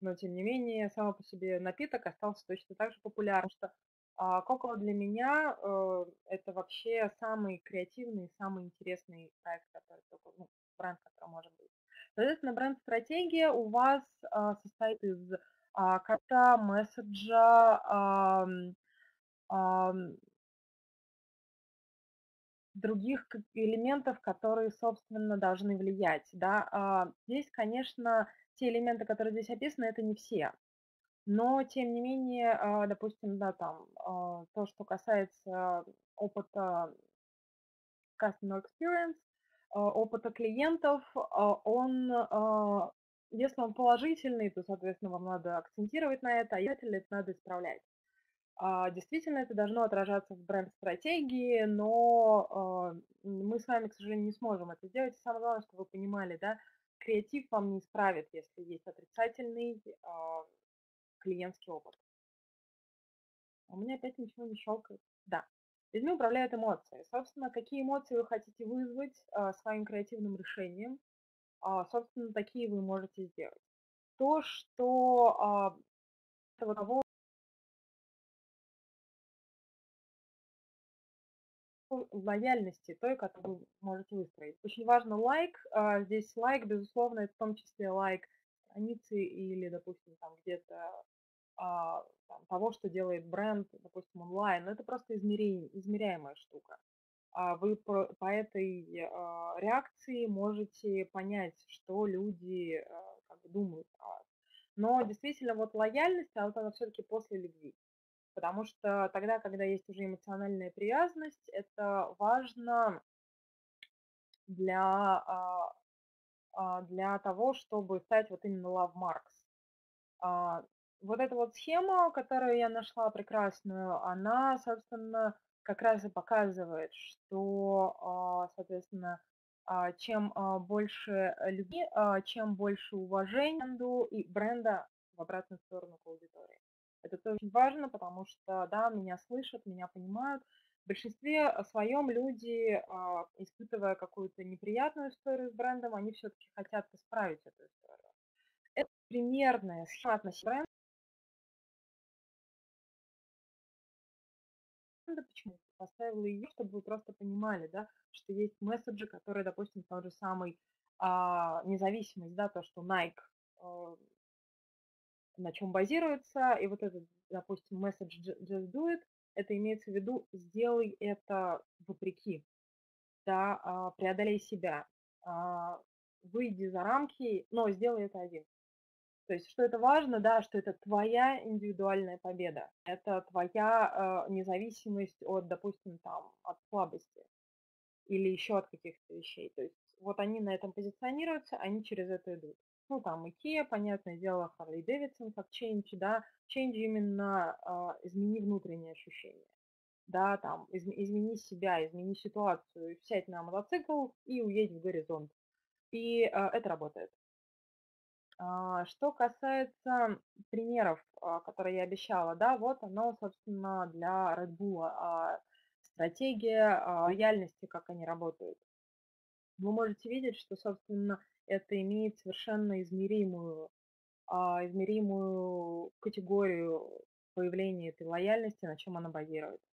Но, тем не менее, само по себе напиток остался точно так же популярным, что а, Кока для меня э, это вообще самый креативный, самый интересный проект, который только, ну, бренд, который может быть. Соответственно, бренд-стратегия у вас а, состоит из а, кота, месседжа, а, а, других элементов, которые, собственно, должны влиять. Да? А, здесь, конечно, те элементы, которые здесь описаны, это не все. Но, тем не менее, а, допустим, да, там, а, то, что касается опыта customer experience, опыта клиентов, он, если он положительный, то, соответственно, вам надо акцентировать на это, а если это надо исправлять. Действительно, это должно отражаться в бренд-стратегии, но мы с вами, к сожалению, не сможем это сделать. Самое главное, чтобы вы понимали, да, креатив вам не исправит, если есть отрицательный клиентский опыт. У меня опять ничего не щелкает. Да. Людьми управляют эмоции. Собственно, какие эмоции вы хотите вызвать а, своим креативным решением, а, собственно, такие вы можете сделать. То, что а, того лояльности той, которую вы можете выстроить. Очень важно лайк. А, здесь лайк, безусловно, это в том числе лайк страницы или, допустим, там где-то а, там, того, что делает бренд, допустим, онлайн, это просто измеря... измеряемая штука. А вы по, этой реакции можете понять, что люди как бы думают о вас. Но действительно, вот лояльность, а она все-таки после любви. Потому что тогда, когда есть уже эмоциональная привязанность, это важно для, а, а, для того, чтобы стать вот именно love marks вот эта вот схема, которую я нашла прекрасную, она, собственно, как раз и показывает, что, а, соответственно, а, чем а, больше любви, чем больше уважения бренду и бренда в обратную сторону к аудитории. Это тоже очень важно, потому что, да, меня слышат, меня понимают. В большинстве своем люди, испытывая какую-то неприятную историю с брендом, они все-таки хотят исправить эту историю. Это примерная схема относительно бренда, почему поставила ее, чтобы вы просто понимали, да, что есть месседжи, которые, допустим, тот же самый а, независимость, да, то, что Nike а, на чем базируется, и вот этот, допустим, месседж just do it, это имеется в виду сделай это вопреки, да, а, преодолей себя, а, выйди за рамки, но сделай это один. То есть, что это важно, да, что это твоя индивидуальная победа, это твоя э, независимость от, допустим, там, от слабости или еще от каких-то вещей. То есть, вот они на этом позиционируются, они через это идут. Ну, там, IKEA, понятное дело, Harley Davidson, как change, да, change именно э, измени внутренние ощущения. Да, там, из, измени себя, измени ситуацию, сядь на мотоцикл и уедь в горизонт. И э, это работает. А, что касается примеров, которые я обещала, да, вот оно, собственно, для Red Bull, стратегия лояльности, как они работают. Вы можете видеть, что, собственно, это имеет совершенно измеримую, измеримую категорию появления этой лояльности, на чем она базируется.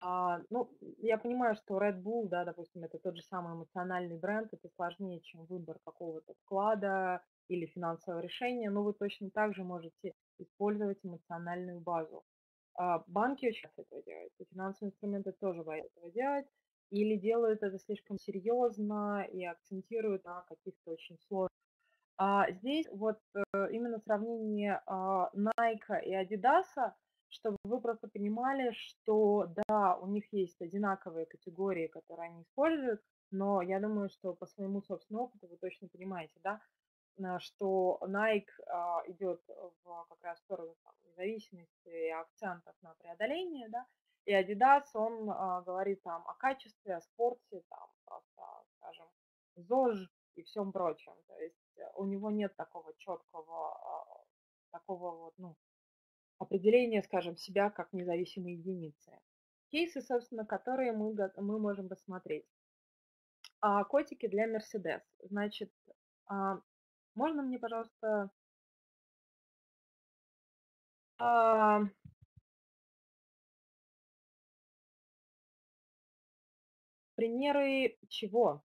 А, ну, я понимаю, что Red Bull, да, допустим, это тот же самый эмоциональный бренд, это сложнее, чем выбор какого-то вклада или финансового решения, но вы точно так же можете использовать эмоциональную базу. А, банки очень этого делают, и финансовые инструменты тоже боятся этого делать, или делают это слишком серьезно и акцентируют на каких-то очень сложных. А здесь вот э, именно сравнение а, Nike и Adidas чтобы вы просто понимали, что да, у них есть одинаковые категории, которые они используют, но я думаю, что по своему собственному опыту вы точно понимаете, да, что Nike а, идет в как раз сторону там, независимости и акцентов на преодоление, да, и Adidas, он а, говорит там о качестве, о спорте, там просто, скажем, ЗОЖ и всем прочем. То есть у него нет такого четкого, а, такого вот, ну, определение, скажем, себя как независимой единицы. Кейсы, собственно, которые мы, мы можем рассмотреть. А, котики для Mercedes. Значит, а, можно мне, пожалуйста, а, примеры чего?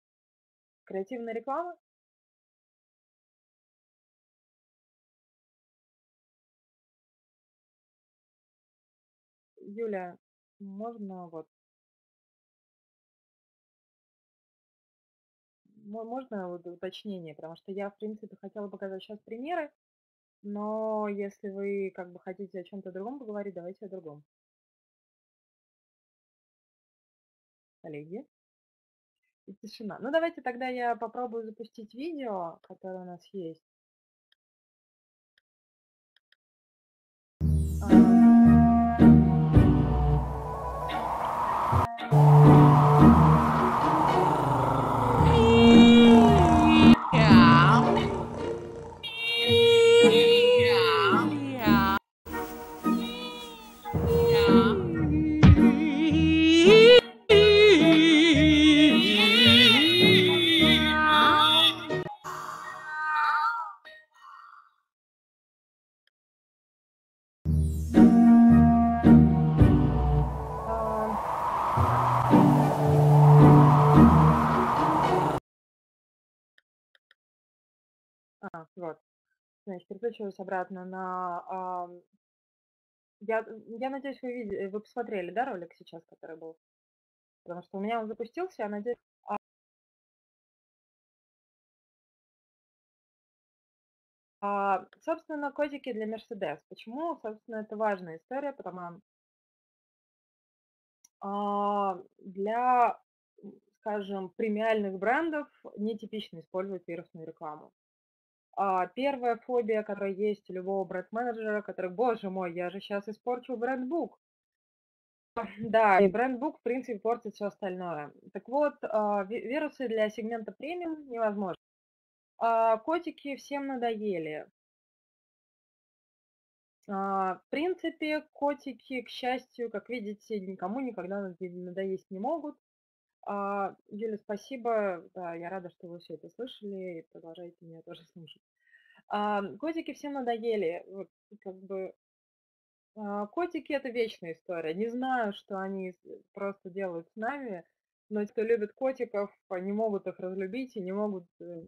Креативная реклама? Юля, можно вот можно вот уточнение, потому что я, в принципе, хотела показать сейчас примеры, но если вы как бы хотите о чем-то другом поговорить, давайте о другом. Коллеги. И тишина. Ну, давайте тогда я попробую запустить видео, которое у нас есть. Переключилась обратно на... А, я, я надеюсь, вы, видели, вы посмотрели, да, ролик сейчас, который был? Потому что у меня он запустился, я надеюсь... А, а, собственно, котики для Mercedes. Почему, собственно, это важная история, потому а, для, скажем, премиальных брендов нетипично использовать вирусную рекламу. А, первая фобия, которая есть у любого бренд-менеджера, который, боже мой, я же сейчас испорчу брендбук. Да, и брендбук, в принципе, портит все остальное. Так вот, а, вирусы для сегмента премиум невозможно. А, котики всем надоели. В принципе, котики, к счастью, как видите, никому никогда надоесть не могут. А, Юля, спасибо. Да, я рада, что вы все это слышали и продолжаете меня тоже слушать. А, котики всем надоели. Вот, как бы а, котики это вечная история. Не знаю, что они просто делают с нами, но те, кто любит котиков, не могут их разлюбить и не могут э,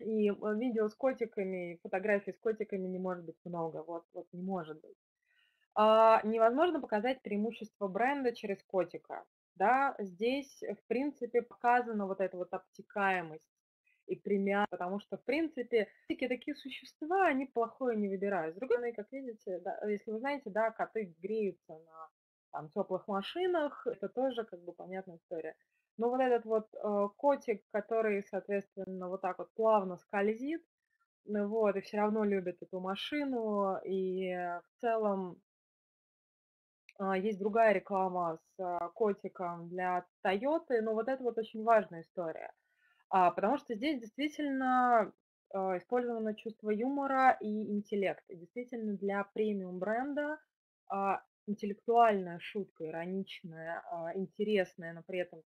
и видео с котиками, и фотографий с котиками не может быть много. Вот, вот не может быть. Невозможно показать преимущество бренда через котика да, здесь, в принципе, показана вот эта вот обтекаемость и премия, потому что, в принципе, такие такие существа, они плохое не выбирают. С другой стороны, как видите, да, если вы знаете, да, коты греются на там, теплых машинах, это тоже как бы понятная история. Но вот этот вот э, котик, который, соответственно, вот так вот плавно скользит, вот, и все равно любит эту машину, и в целом есть другая реклама с а, котиком для Toyota, но вот это вот очень важная история, а, потому что здесь действительно использовано чувство юмора и интеллект. И действительно для премиум бренда интеллектуальная шутка, ироничная, интересная, но при этом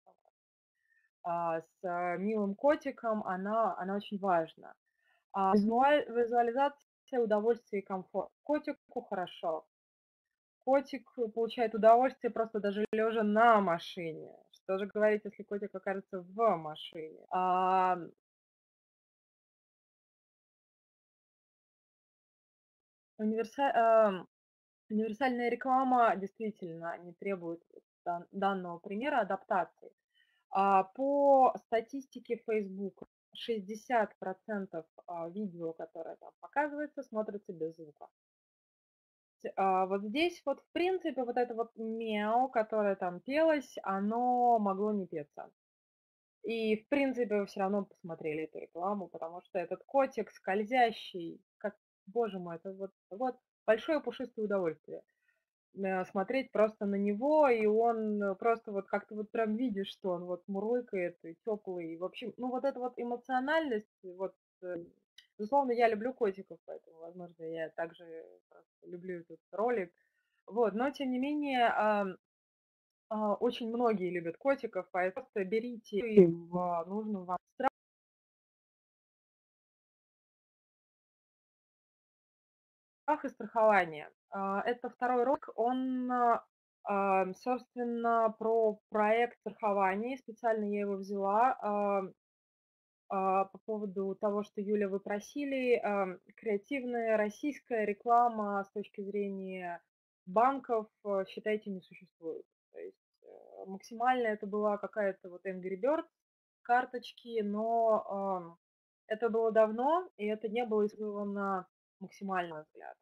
с милым котиком, она, она очень важна. Визуализация удовольствия и комфорт. Котику хорошо, котик получает удовольствие просто даже лежа на машине. Что же говорить, если котик окажется в машине? А, универса... а, универсальная реклама действительно не требует дан... данного примера адаптации. А, по статистике Facebook 60% а, видео, которое там показывается, смотрится без звука. А, вот здесь вот, в принципе, вот это вот мяу, которое там пелось, оно могло не петься. И, в принципе, вы все равно посмотрели эту рекламу, потому что этот котик скользящий, как, боже мой, это вот, вот большое пушистое удовольствие. Э, смотреть просто на него, и он просто вот как-то вот прям видишь, что он вот мурлыкает и теплый. В общем, ну вот эта вот эмоциональность, вот, э, безусловно, я люблю котиков, поэтому, возможно, я также люблю этот ролик. Вот, но тем не менее, а, а, очень многие любят котиков, поэтому просто берите в нужном вам страх и страхование. А, это второй ролик, он, а, собственно, про проект страхования. Специально я его взяла а, по поводу того, что, Юля, вы просили. Креативная российская реклама с точки зрения банков, считайте, не существует. То есть э, максимально это была какая-то вот Angry Birds карточки, но это было давно, и это не было использовано максимальный взгляд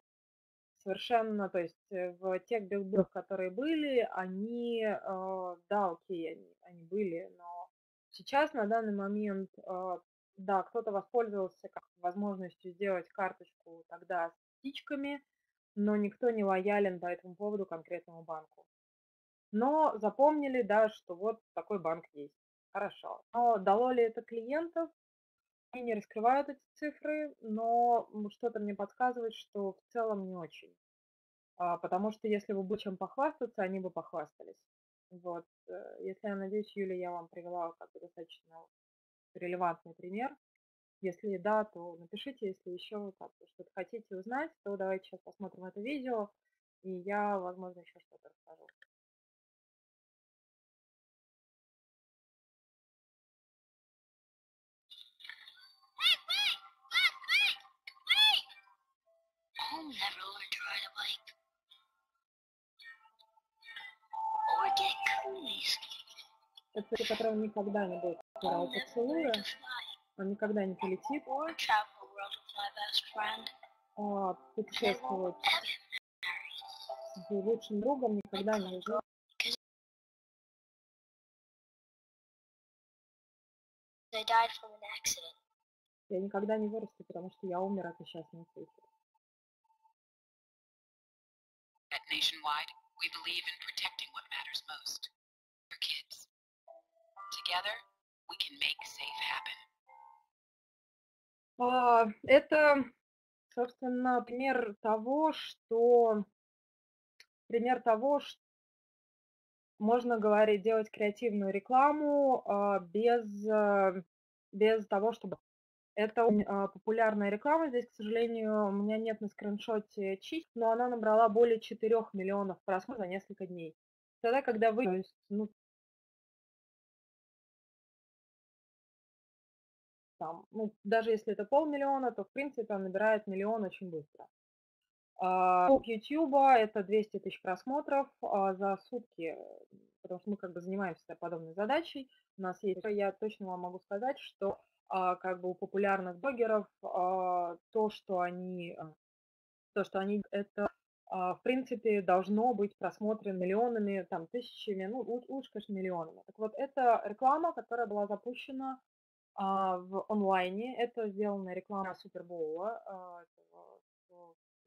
совершенно, то есть э, в тех билбордах, которые были, они, э, да, окей, они, они были, но сейчас на данный момент, э, да, кто-то воспользовался как возможностью сделать карточку тогда с птичками, но никто не лоялен по этому поводу конкретному банку. Но запомнили, да, что вот такой банк есть. Хорошо. Но дало ли это клиентов? Они не раскрывают эти цифры, но что-то мне подсказывает, что в целом не очень. А, потому что если бы было чем похвастаться, они бы похвастались. Вот. Э, если я надеюсь, Юля, я вам привела как бы достаточно релевантный пример. Если да, то напишите, если еще что-то хотите узнать, то давайте сейчас посмотрим это видео, и я, возможно, еще что-то расскажу. Это человек, который никогда не будет первого поцелуя, он никогда не полетит, а, путешествовать с лучшим другом никогда не узнает. Я никогда не вырасту, потому что я умер от несчастного случая. Nationwide, we believe in protecting what matters most your kids. Together, we can make safe happen. Это, собственно, пример того, что пример того, что можно говорить, делать креативную рекламу а, без, э, без того, чтобы это а, популярная реклама. Здесь, к сожалению, у меня нет на скриншоте чист, но она набрала более 4 миллионов просмотров за несколько дней. Тогда, когда вы, то есть, ну, там, ну, даже если это полмиллиона, то, в принципе, он набирает миллион очень быстро. А, YouTube это 200 тысяч просмотров а, за сутки, потому что мы как бы занимаемся подобной задачей. У нас есть, я точно вам могу сказать, что а, как бы у популярных блогеров то, что они, то, что они это в принципе, должно быть просмотрено миллионами, там, тысячами, ну, лучше, конечно, миллионами. Так вот, это реклама, которая была запущена в онлайне. Это сделана реклама Супербоула,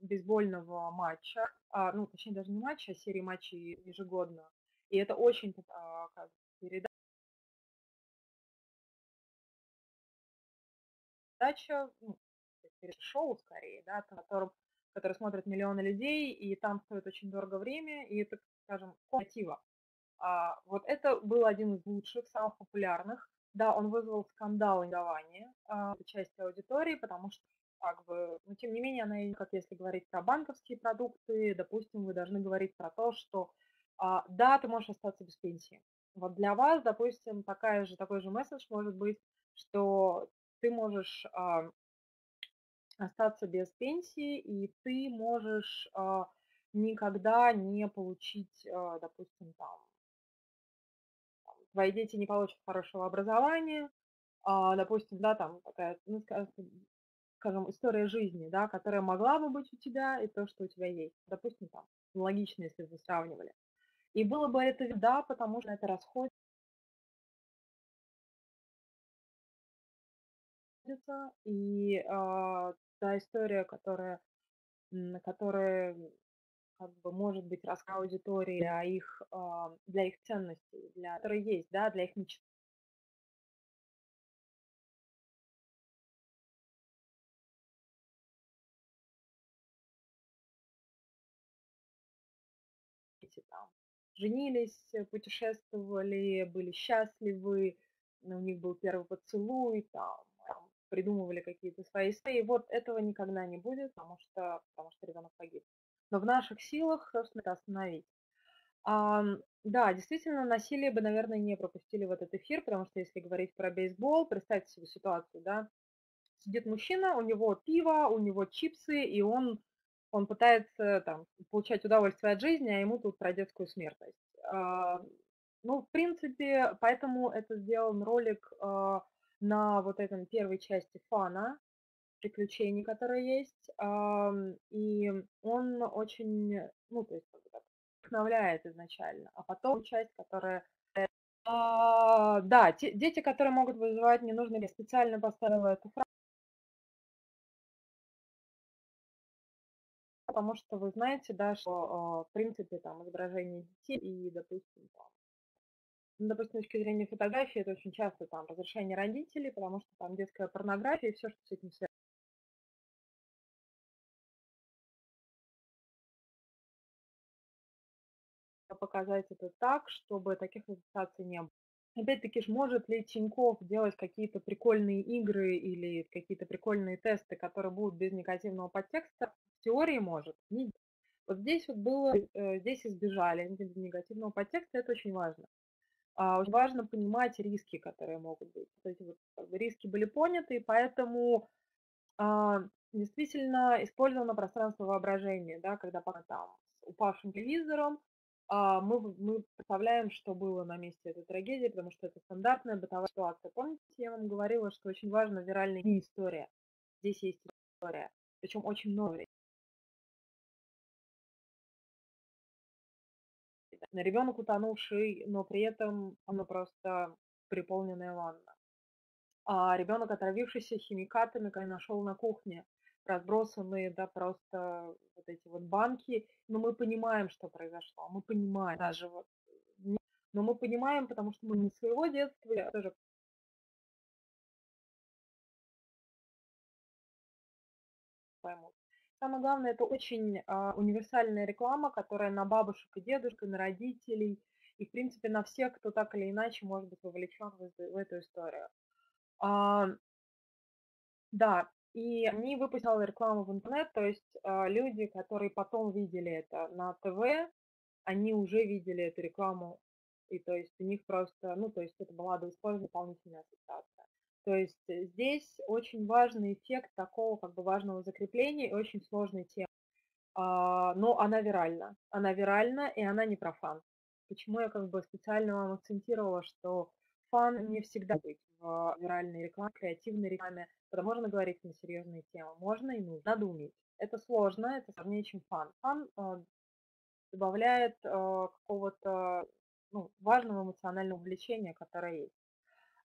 бейсбольного матча, ну, точнее, даже не матча, а серии матчей ежегодно. И это очень передача передача, ну, шоу скорее, да, которым, который смотрят миллионы людей, и там стоит очень дорого время, и это, скажем, мотива. А, вот это был один из лучших, самых популярных. Да, он вызвал скандал и негодование а, части аудитории, потому что как бы, но тем не менее она, как если говорить про банковские продукты, допустим, вы должны говорить про то, что а, да, ты можешь остаться без пенсии. Вот для вас, допустим, такая же, такой же месседж может быть, что ты можешь а, остаться без пенсии, и ты можешь а, никогда не получить, а, допустим, там, твои дети не получат хорошего образования, а, допустим, да, там такая, ну, скажем, история жизни, да, которая могла бы быть у тебя, и то, что у тебя есть. Допустим, там, логично, если вы сравнивали. И было бы это да, потому что это расходится. И э, та история, которая, которая как бы может быть раска аудитории для их, э, для их ценностей, для, которые есть, да, для их мечт, там женились, путешествовали, были счастливы, у них был первый поцелуй, там, придумывали какие-то свои истории. Вот этого никогда не будет, потому что, потому что ребенок погиб. Но в наших силах, собственно, это остановить. А, да, действительно, насилие бы, наверное, не пропустили в этот эфир, потому что если говорить про бейсбол, представьте себе ситуацию, да, сидит мужчина, у него пиво, у него чипсы, и он он пытается там, получать удовольствие от жизни, а ему тут про детскую смертность. А, ну, в принципе, поэтому это сделан ролик а, на вот этом первой части фана, приключений, которые есть, и он очень, ну, то есть, как вдохновляет изначально. А потом часть, которая а, да, те, дети, которые могут вызывать ненужные, я специально поставила эту фразу, потому что вы знаете, да, что, а, в принципе, там, изображение детей и, допустим, там, ну, допустим, с точки зрения фотографии, это очень часто там разрешение родителей, потому что там детская порнография и все, что с этим связано. Показать это так, чтобы таких ассоциаций не было. Опять-таки ж, может ли Тиньков делать какие-то прикольные игры или какие-то прикольные тесты, которые будут без негативного подтекста? В теории может. Не. Вот здесь вот было, э, здесь избежали негативного подтекста, это очень важно. А, очень важно понимать риски, которые могут быть. Эти вот как бы, риски были поняты, и поэтому а, действительно использовано пространство воображения, да, когда пока там с упавшим телевизором мы, мы представляем, что было на месте этой трагедии, потому что это стандартная бытовая ситуация. Помните, я вам говорила, что очень важна виральная история. Здесь есть история, причем очень много. Ребенок утонувший, но при этом оно просто переполненная ванна. А ребенок, отравившийся химикатами, который нашел на кухне разбросанные, да, просто вот эти вот банки, но мы понимаем, что произошло, мы понимаем даже вот, но мы понимаем, потому что мы не своего детства, тоже поймут. Самое главное, это очень а, универсальная реклама, которая на бабушек и дедушек, и на родителей, и, в принципе, на всех, кто так или иначе может быть вовлечен в, в эту историю. А, да, и они выпустили рекламу в интернет, то есть э, люди, которые потом видели это на ТВ, они уже видели эту рекламу, и то есть у них просто, ну, то есть это была доисполненная дополнительная ассоциация. То есть здесь очень важный эффект такого как бы важного закрепления и очень сложной темы. А, но она виральна. Она виральна, и она не профан. Почему я как бы специально вам акцентировала, что фан не всегда быть в виральной рекламе, креативной рекламе, когда можно говорить на серьезные темы. Можно и нужно. Надо уметь. Это сложно, это сложнее, чем фан. Фан э, добавляет э, какого-то ну, важного эмоционального увлечения, которое есть.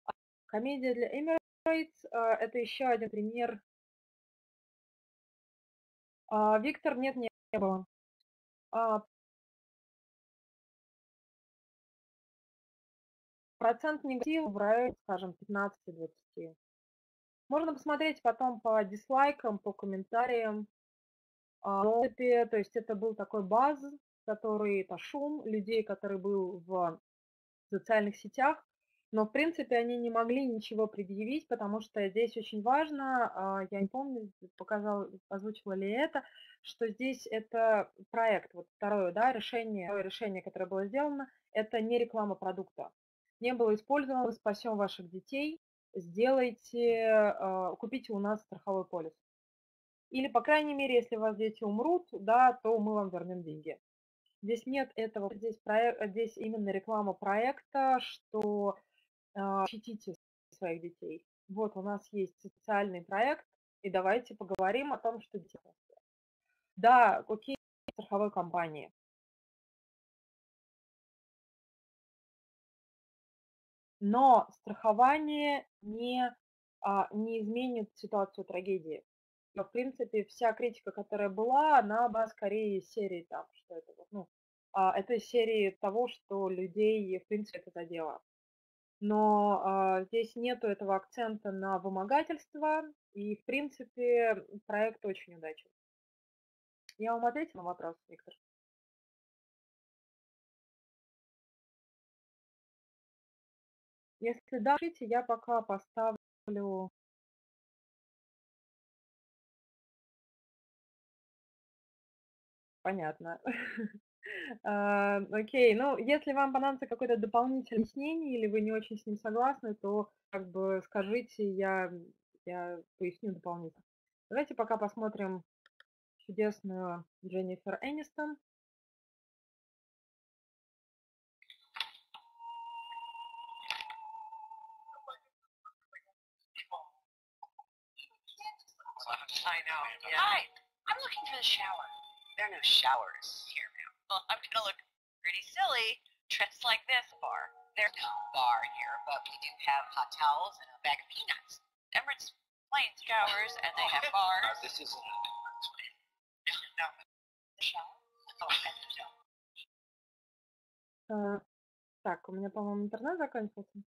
А комедия для Emirates э, это еще один пример. А, Виктор, нет, не было. А, процент негатива в районе, скажем, 15-20. Можно посмотреть потом по дизлайкам, по комментариям. А, то есть это был такой баз, который, это шум людей, который был в социальных сетях. Но, в принципе, они не могли ничего предъявить, потому что здесь очень важно, а, я не помню, показал, озвучила ли это, что здесь это проект, вот второе, да, решение, второе решение, которое было сделано, это не реклама продукта. Не было использовано, спасем ваших детей, сделайте, а, купите у нас страховой полис. Или, по крайней мере, если у вас дети умрут, да, то мы вам вернем деньги. Здесь нет этого, здесь, проект, здесь именно реклама проекта, что защитите своих детей. Вот у нас есть социальный проект, и давайте поговорим о том, что делать. Да, окей, страховой компании. Но страхование не, а, не изменит ситуацию трагедии. Но, в принципе, вся критика, которая была, она была скорее из серии там, что это, ну, а, это из серии того, что людей, в принципе, это задело но а, здесь нету этого акцента на вымогательство, и, в принципе, проект очень удачный. Я вам ответила на вопрос, Виктор? Если да, я пока поставлю Понятно. А, окей, ну, если вам понадобится какое-то дополнительное объяснение или вы не очень с ним согласны, то как бы скажите, я, я поясню дополнительно. Давайте пока посмотрим чудесную Дженнифер Энистон. Yeah. Hi, I'm looking for the shower. There are no showers here, ma'am. Well, I'm gonna look pretty silly dressed like this bar. There's no bar here, but we do have hot towels and a bag of peanuts. Emirates plain showers and they have bars. Uh, this is no, no. The shower? Oh, and the shower. Uh, так, у меня, по-моему, интернет закончился.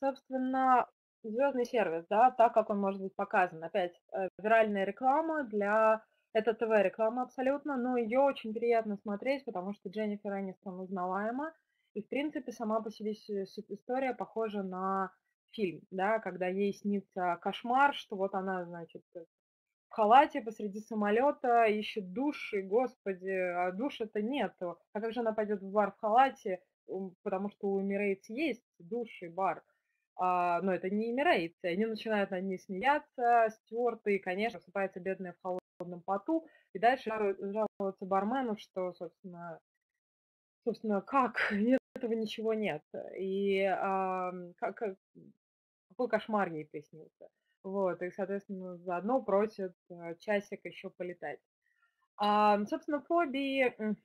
Собственно, звездный сервис, да, так как он может быть показан. Опять э, виральная реклама для это ТВ-реклама абсолютно, но ее очень приятно смотреть, потому что Дженнифер Энистон узнаваема, и, в принципе, сама по себе история похожа на фильм, да, когда ей снится кошмар, что вот она, значит, в халате посреди самолета ищет душ, и, господи, а душа-то нету. А как же она пойдет в бар в халате, потому что у Emirates есть душ и бар. А, но это не эмирейцы. Они начинают над ней смеяться, стюарты, и, конечно, просыпается бедная в холодном поту, и дальше жалуются бармену, что, собственно, собственно, как? Этого ничего нет. И а, как, какой кошмар ей приснился. Вот, и, соответственно, заодно просят а, часик еще полетать. А, собственно, фобии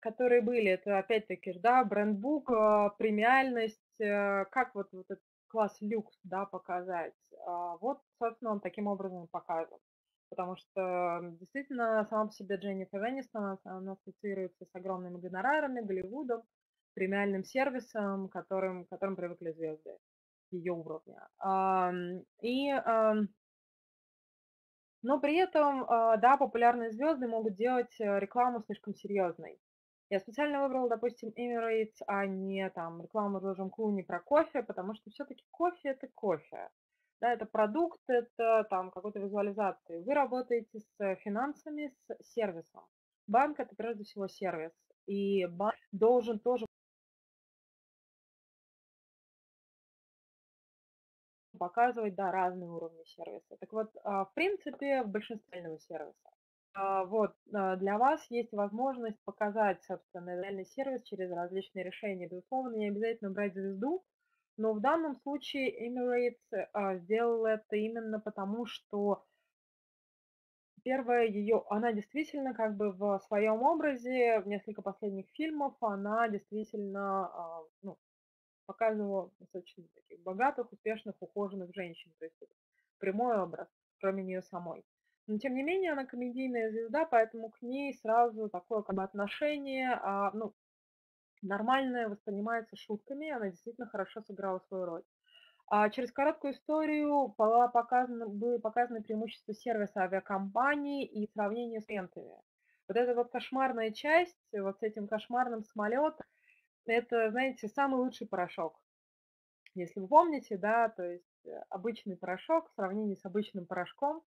которые были, это опять-таки, да, брендбук, а, премиальность, э, как вот, вот этот класс люкс, да, показать. А, вот, собственно, он таким образом показан. Потому что действительно сама по себе Дженнифер Энистон, она ассоциируется с огромными гонорарами, Голливудом, премиальным сервисом, которым, которым привыкли звезды ее уровня. И, но при этом, а, да, популярные звезды могут делать э, рекламу слишком серьезной. Я специально выбрала, допустим, Emirates, а не там рекламу Джорджем Клуни про кофе, потому что все-таки кофе это кофе. Да, это продукт, это там какой-то визуализации. Вы работаете с финансами, с сервисом. Банк это прежде всего сервис. И банк должен тоже показывать, да, разные уровни сервиса. Так вот, а, в принципе, в большинстве сервиса вот, а, для вас есть возможность показать, собственно, реальный сервис через различные решения. Безусловно, не обязательно брать звезду, Но в данном случае Emirates а, сделал это именно потому, что первое ее, она действительно как бы в своем образе, в несколько последних фильмов, она действительно а, ну, показывала достаточно таких богатых, успешных, ухоженных женщин. То есть прямой образ, кроме нее самой. Но тем не менее, она комедийная звезда, поэтому к ней сразу такое как бы отношение, а, ну, нормальное воспринимается шутками, она действительно хорошо сыграла свою роль. А через короткую историю была показана, были показаны преимущества сервиса авиакомпании и сравнение с клиентами. Вот эта вот кошмарная часть, вот с этим кошмарным самолетом, это, знаете, самый лучший порошок. Если вы помните, да, то есть э, обычный порошок в сравнении с обычным порошком,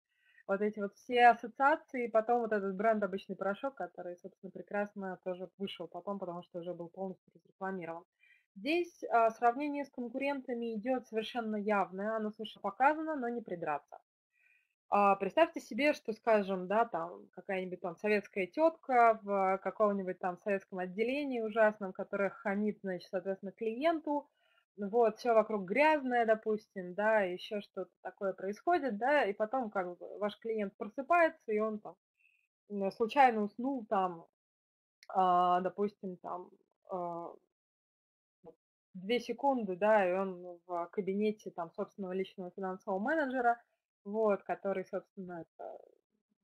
вот эти вот все ассоциации, потом вот этот бренд «Обычный порошок», который, собственно, прекрасно тоже вышел потом, потому что уже был полностью разрекламирован. Здесь а, сравнение с конкурентами идет совершенно явное, оно совершенно показано, но не придраться. А, представьте себе, что, скажем, да, там какая-нибудь там советская тетка в каком-нибудь там советском отделении ужасном, которая хамит, значит, соответственно, клиенту, вот, все вокруг грязное, допустим, да, еще что-то такое происходит, да, и потом как бы ваш клиент просыпается, и он там случайно уснул там, а, допустим, там а, две секунды, да, и он в кабинете там собственного личного финансового менеджера, вот, который, собственно,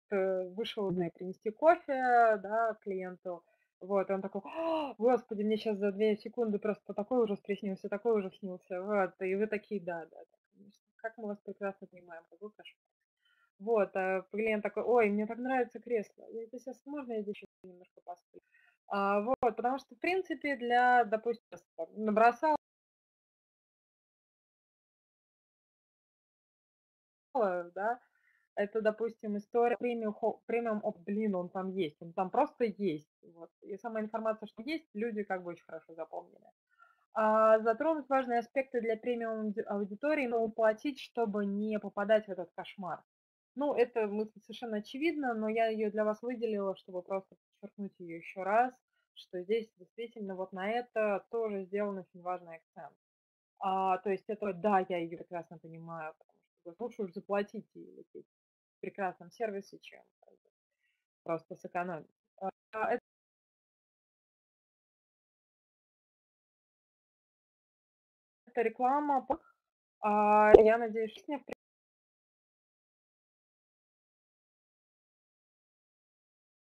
это, вышел на принести кофе, да, клиенту, вот, и он такой, «А, господи, мне сейчас за две секунды просто такой ужас приснился, такой ужас снился. Вот, и вы такие, да, да, да, конечно. Как мы вас прекрасно понимаем, какой кошмар. Вот, а клиент такой, ой, мне так нравится кресло. Это сейчас можно я здесь еще немножко посплю? А, вот, потому что, в принципе, для, допустим, набросал да, это, допустим, история премиум, премиум оп, блин, он там есть, он там просто есть. Вот. И сама информация, что есть, люди как бы очень хорошо запомнили. А затронуть важные аспекты для премиум аудитории, но уплатить, чтобы не попадать в этот кошмар. Ну, это мысль совершенно очевидна, но я ее для вас выделила, чтобы просто подчеркнуть ее еще раз, что здесь действительно вот на это тоже сделан очень важный акцент. А, то есть это, да, я ее прекрасно понимаю, потому что лучше уж заплатить и лететь прекрасном сервисе, чем просто сэкономить. А, а это это реклама. А, я надеюсь, что в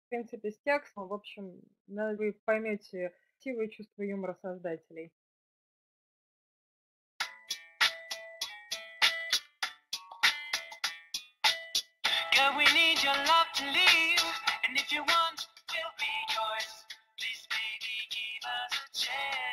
принципе, с текстом, в общем, вы поймете мотивы и чувство юмора создателей. To and if you want, we'll be yours. Please, baby, give us a chance.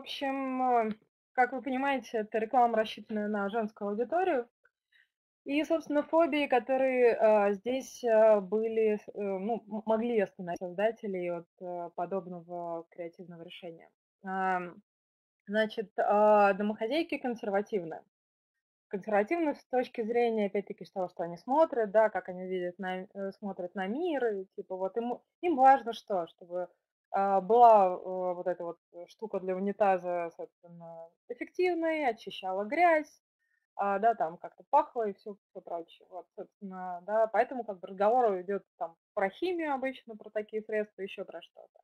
Общем, э, как вы понимаете, это реклама, рассчитанная на женскую аудиторию. И, собственно, фобии, которые а, здесь а, были, э, ну, могли остановить создателей от э, подобного креативного решения. Ам, Значит, а, домохозяйки консервативны. Консервативны с точки зрения, опять-таки, того, что они смотрят, да, как они видят на, э, смотрят на мир, и типа вот им, им важно что, чтобы а, была э, вот эта вот штука для унитаза, собственно, эффективной, очищала грязь, а, да, там как-то пахло и все, все прочее. Вот, собственно, да, поэтому как бы разговор идет там про химию обычно, про такие средства, еще про что-то.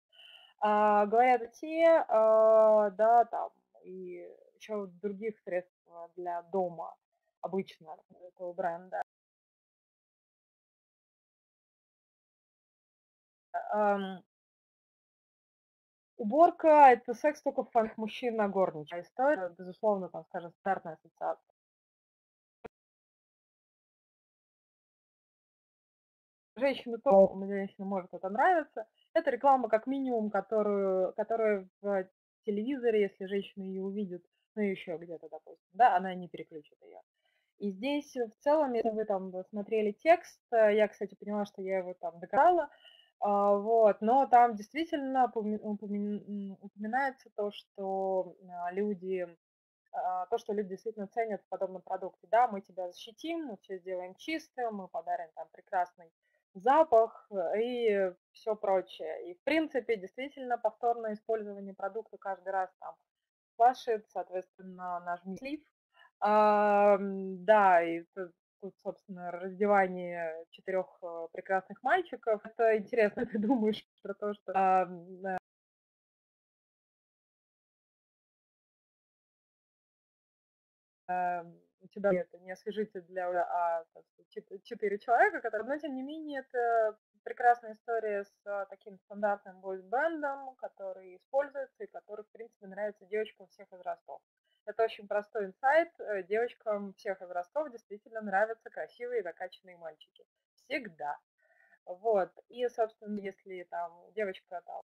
А, говорят те, а, да, там, и еще других средств а, для дома обычно этого бренда. Ам, Уборка– это секс только в фанах мужчин на горничной. История, безусловно, там, скажем, стандартная ассоциация. Женщина то, женщине может это нравиться. Это реклама, как минимум, которую, которая в телевизоре, если женщина ее увидит, ну еще где-то, допустим, да, она не переключит ее. И здесь в целом, если вы там смотрели текст, э, я, кстати, поняла, что я его там докрала, а, вот, но там действительно упоминается то, что а, люди, а, то, что люди действительно ценят в подобном продукте. Да, мы тебя защитим, мы все сделаем чистым, мы подарим там прекрасный запах э, и все прочее. И в принципе, действительно, повторное использование продукта каждый раз там флашит, соответственно, нажми слив. А, да, и собственно, раздевание четырех э, прекрасных мальчиков. Это интересно, ты думаешь про то, что а, эм, у тебя это не освежитель для, а четыре человека, которые, но тем не менее, это прекрасная история с а, таким стандартным бойс-бендом, который используется и который, в принципе, нравится девочкам всех возрастов. Это очень простой инсайт. э, Девочкам всех возрастов действительно нравятся красивые и накачанные мальчики. Всегда. Вот. И, собственно, если там девочка там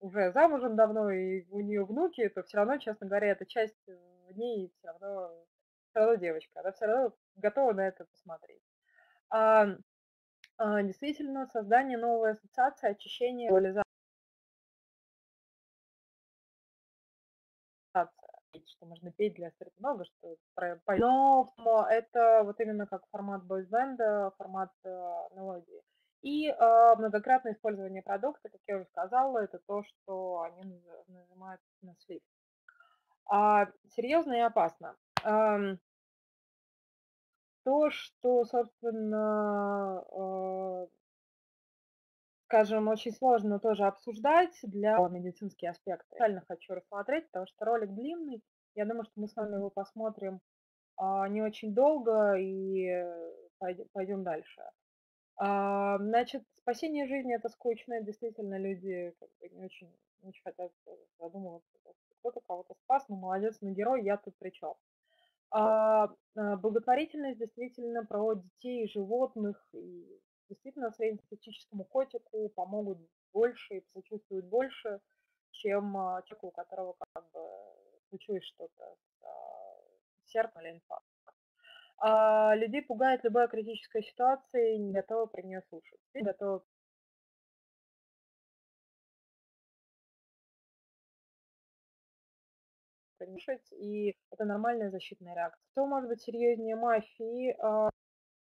уже замужем давно и у нее внуки, то все равно, честно говоря, эта часть в ней все равно, все равно девочка. Она все равно готова на это посмотреть. А, а, действительно, создание новой ассоциации, очищение, визуализация, что можно петь для много, что про- по- но это вот именно как формат бойсбенда, формат э, мелодии. И э, многократное использование продукта, как я уже сказала, это то, что они называют на слив. А, серьезно и опасно. Ам, то, что, собственно, э, скажем, очень сложно тоже обсуждать для медицинские аспекты. Реально хочу рассмотреть, потому что ролик длинный. Я думаю, что мы с вами его посмотрим а, не очень долго и пойдем дальше. А, значит, спасение жизни это скучно, действительно люди как бы не очень, не очень хотят задумываться, кто-то кого-то спас, ну молодец, ну герой, я тут при. А, а, благотворительность действительно про детей животных, и действительно среднестатистическому котику помогут больше и посочувствуют больше, чем человеку, у которого как бы случилось что-то с сердцем или инфаркт. А людей пугает любая критическая ситуация и не готовы при нее слушать. И готовы слушать, и это нормальная защитная реакция. Что может быть серьезнее мафии? А,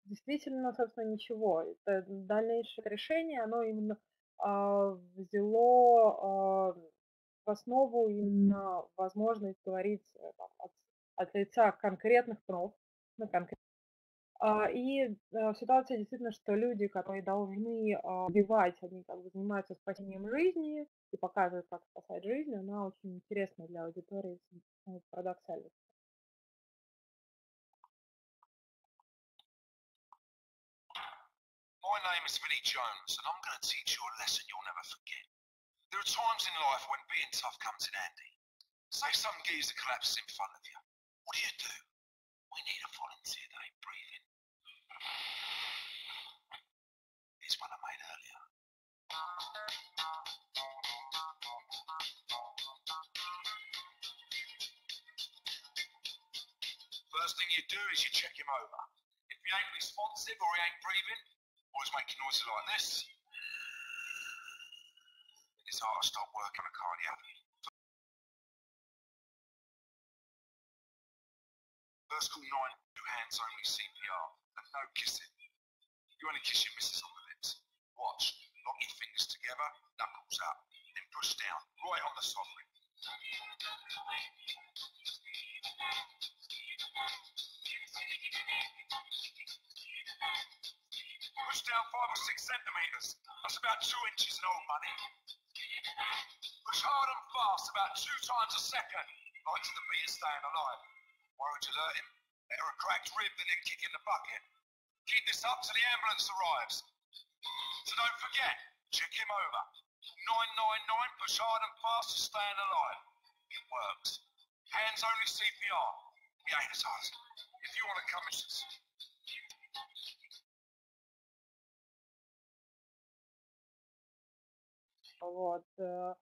действительно, собственно, ничего. Это дальнейшее решение, оно именно а, взяло а, в основу именно возможность говорить э, там, от, от лица конкретных прав, ну, конкретно. А, и э, ситуация действительно, что люди, которые должны а, убивать, они как бы занимаются спасением жизни и показывают, как спасать жизнь, она очень интересна для аудитории с парадоксальностью. My name is Vinnie Jones, and I'm going to teach you a lesson you'll never forget. There are times in life when being tough comes in handy. Say some geezer collapses in front of you. What do you do? We need a volunteer that ain't breathing. Here's one I made earlier. First thing you do is you check him over. If he ain't responsive or he ain't breathing, or he's making noises like this, it's hard to stop working. First call 9, two hands only CPR, and no kissing. You only kiss your missus on the lips. Watch, lock your fingers together, knuckles up, then push down, right on the sovereign. Push down five or six centimetres. That's about two inches in old money. Push hard and fast, about two times a second. Likes the beat of staying alive. You'll hurt him? Better a cracked rib than a kick in the bucket. Keep this up till the ambulance arrives. So don't forget, check him over. 999, push hard and fast to staying alive. It works. Hands only CPR. It ain't as hard. If you want to come and Вот. э,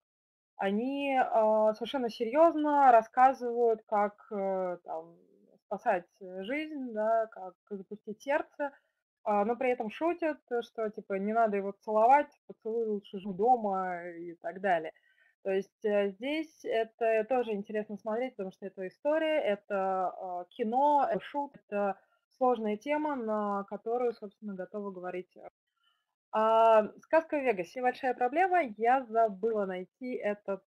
Они а, совершенно серьезно рассказывают, как э, там, спасать жизнь, да, как запустить сердце, а, но при этом шутят, что типа не надо его целовать, поцелуй лучше жду дома и так далее. То есть э, здесь это тоже интересно смотреть, потому что это история, это а, кино, это шут, это сложная тема, на которую, собственно, готовы говорить сказка в Вегасе. Большая проблема. Я забыла найти этот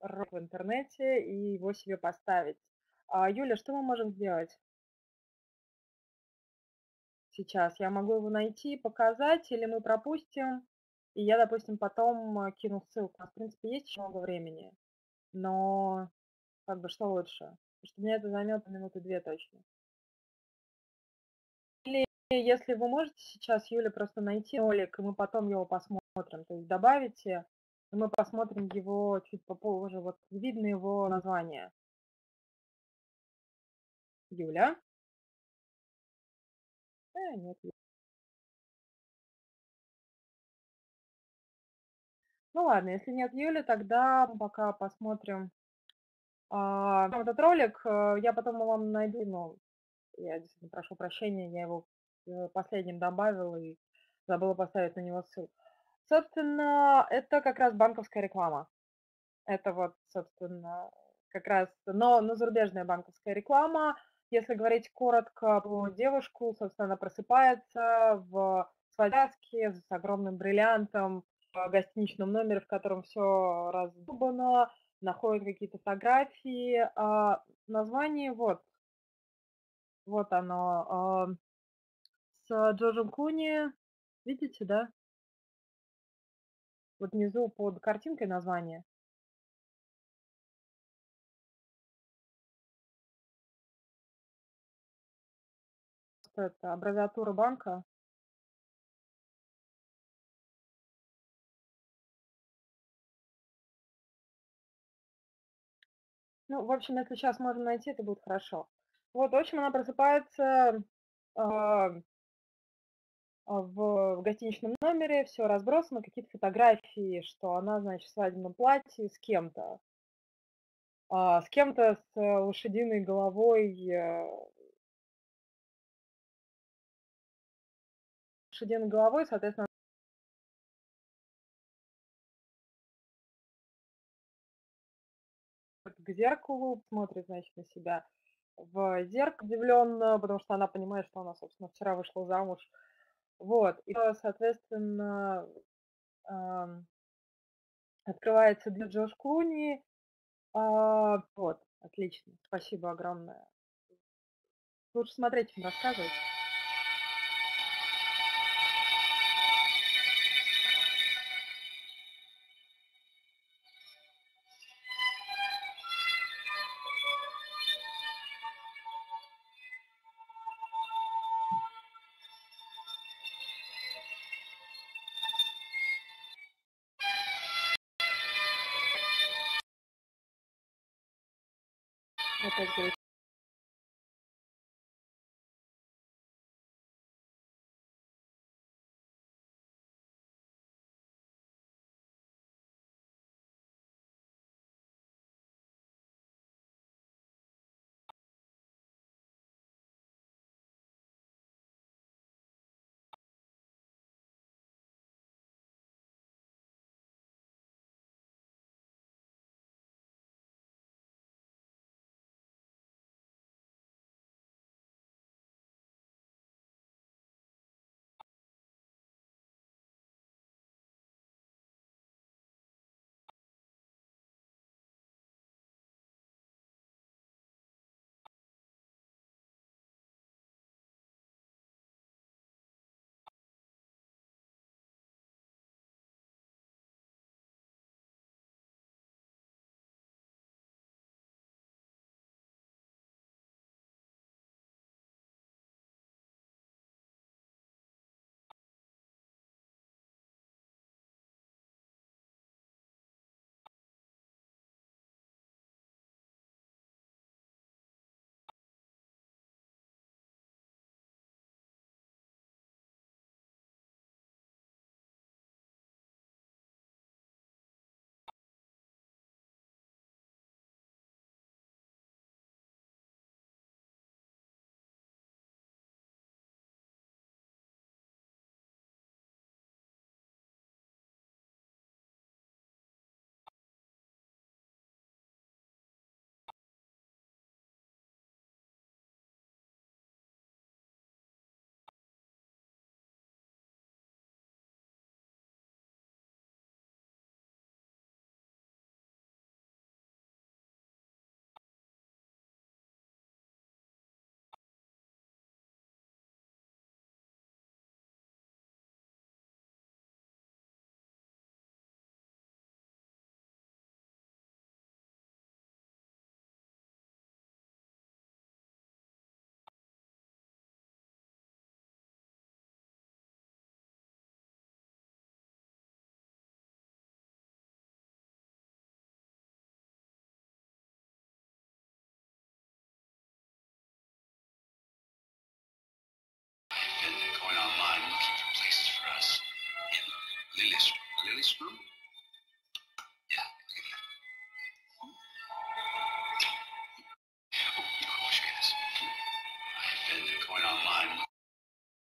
ролик в интернете и его себе поставить. А, Юля, что мы можем сделать? Сейчас я могу его найти, показать, или мы пропустим, и я, допустим, потом а, кину ссылку. В принципе, есть еще много времени, но как бы что лучше? Потому что мне это займет минуты две точно. Если вы можете сейчас, Юля, просто найти ролик, и мы потом его посмотрим, то есть добавите, и мы посмотрим его чуть попозже, вот видно его название. Юля? Э, нет. Ну ладно, если нет Юли, тогда пока посмотрим а, этот ролик. Э, я потом вам найду, но я действительно прошу прощения, я его последним добавила и забыла поставить на него ссылку. Собственно, это как раз банковская реклама. Это вот, собственно, как раз, но, но зарубежная банковская реклама. Если говорить коротко про девушку, собственно, она просыпается в свадьбе с огромным бриллиантом в гостиничном номере, в котором все раздубано, находит какие-то фотографии. А название вот, вот оно. Джорджем Клуни. Видите, да? Вот внизу под картинкой название. это, аббревиатура банка? Ну, в общем, если сейчас можно найти, это будет хорошо. Вот, в общем, она просыпается а, в, в гостиничном номере, все разбросано, какие-то фотографии, что она, значит, в свадебном платье с кем-то. А, с кем-то с э, лошадиной головой, э, лошадиной головой, соответственно, к зеркалу, смотрит, значит, на себя в зеркало удивленно, потому что она понимает, что она, собственно, вчера вышла замуж. Вот, и, соответственно, открывается дверь Джош Клуни. А, вот, отлично, спасибо огромное. Лучше смотреть, чем рассказывать.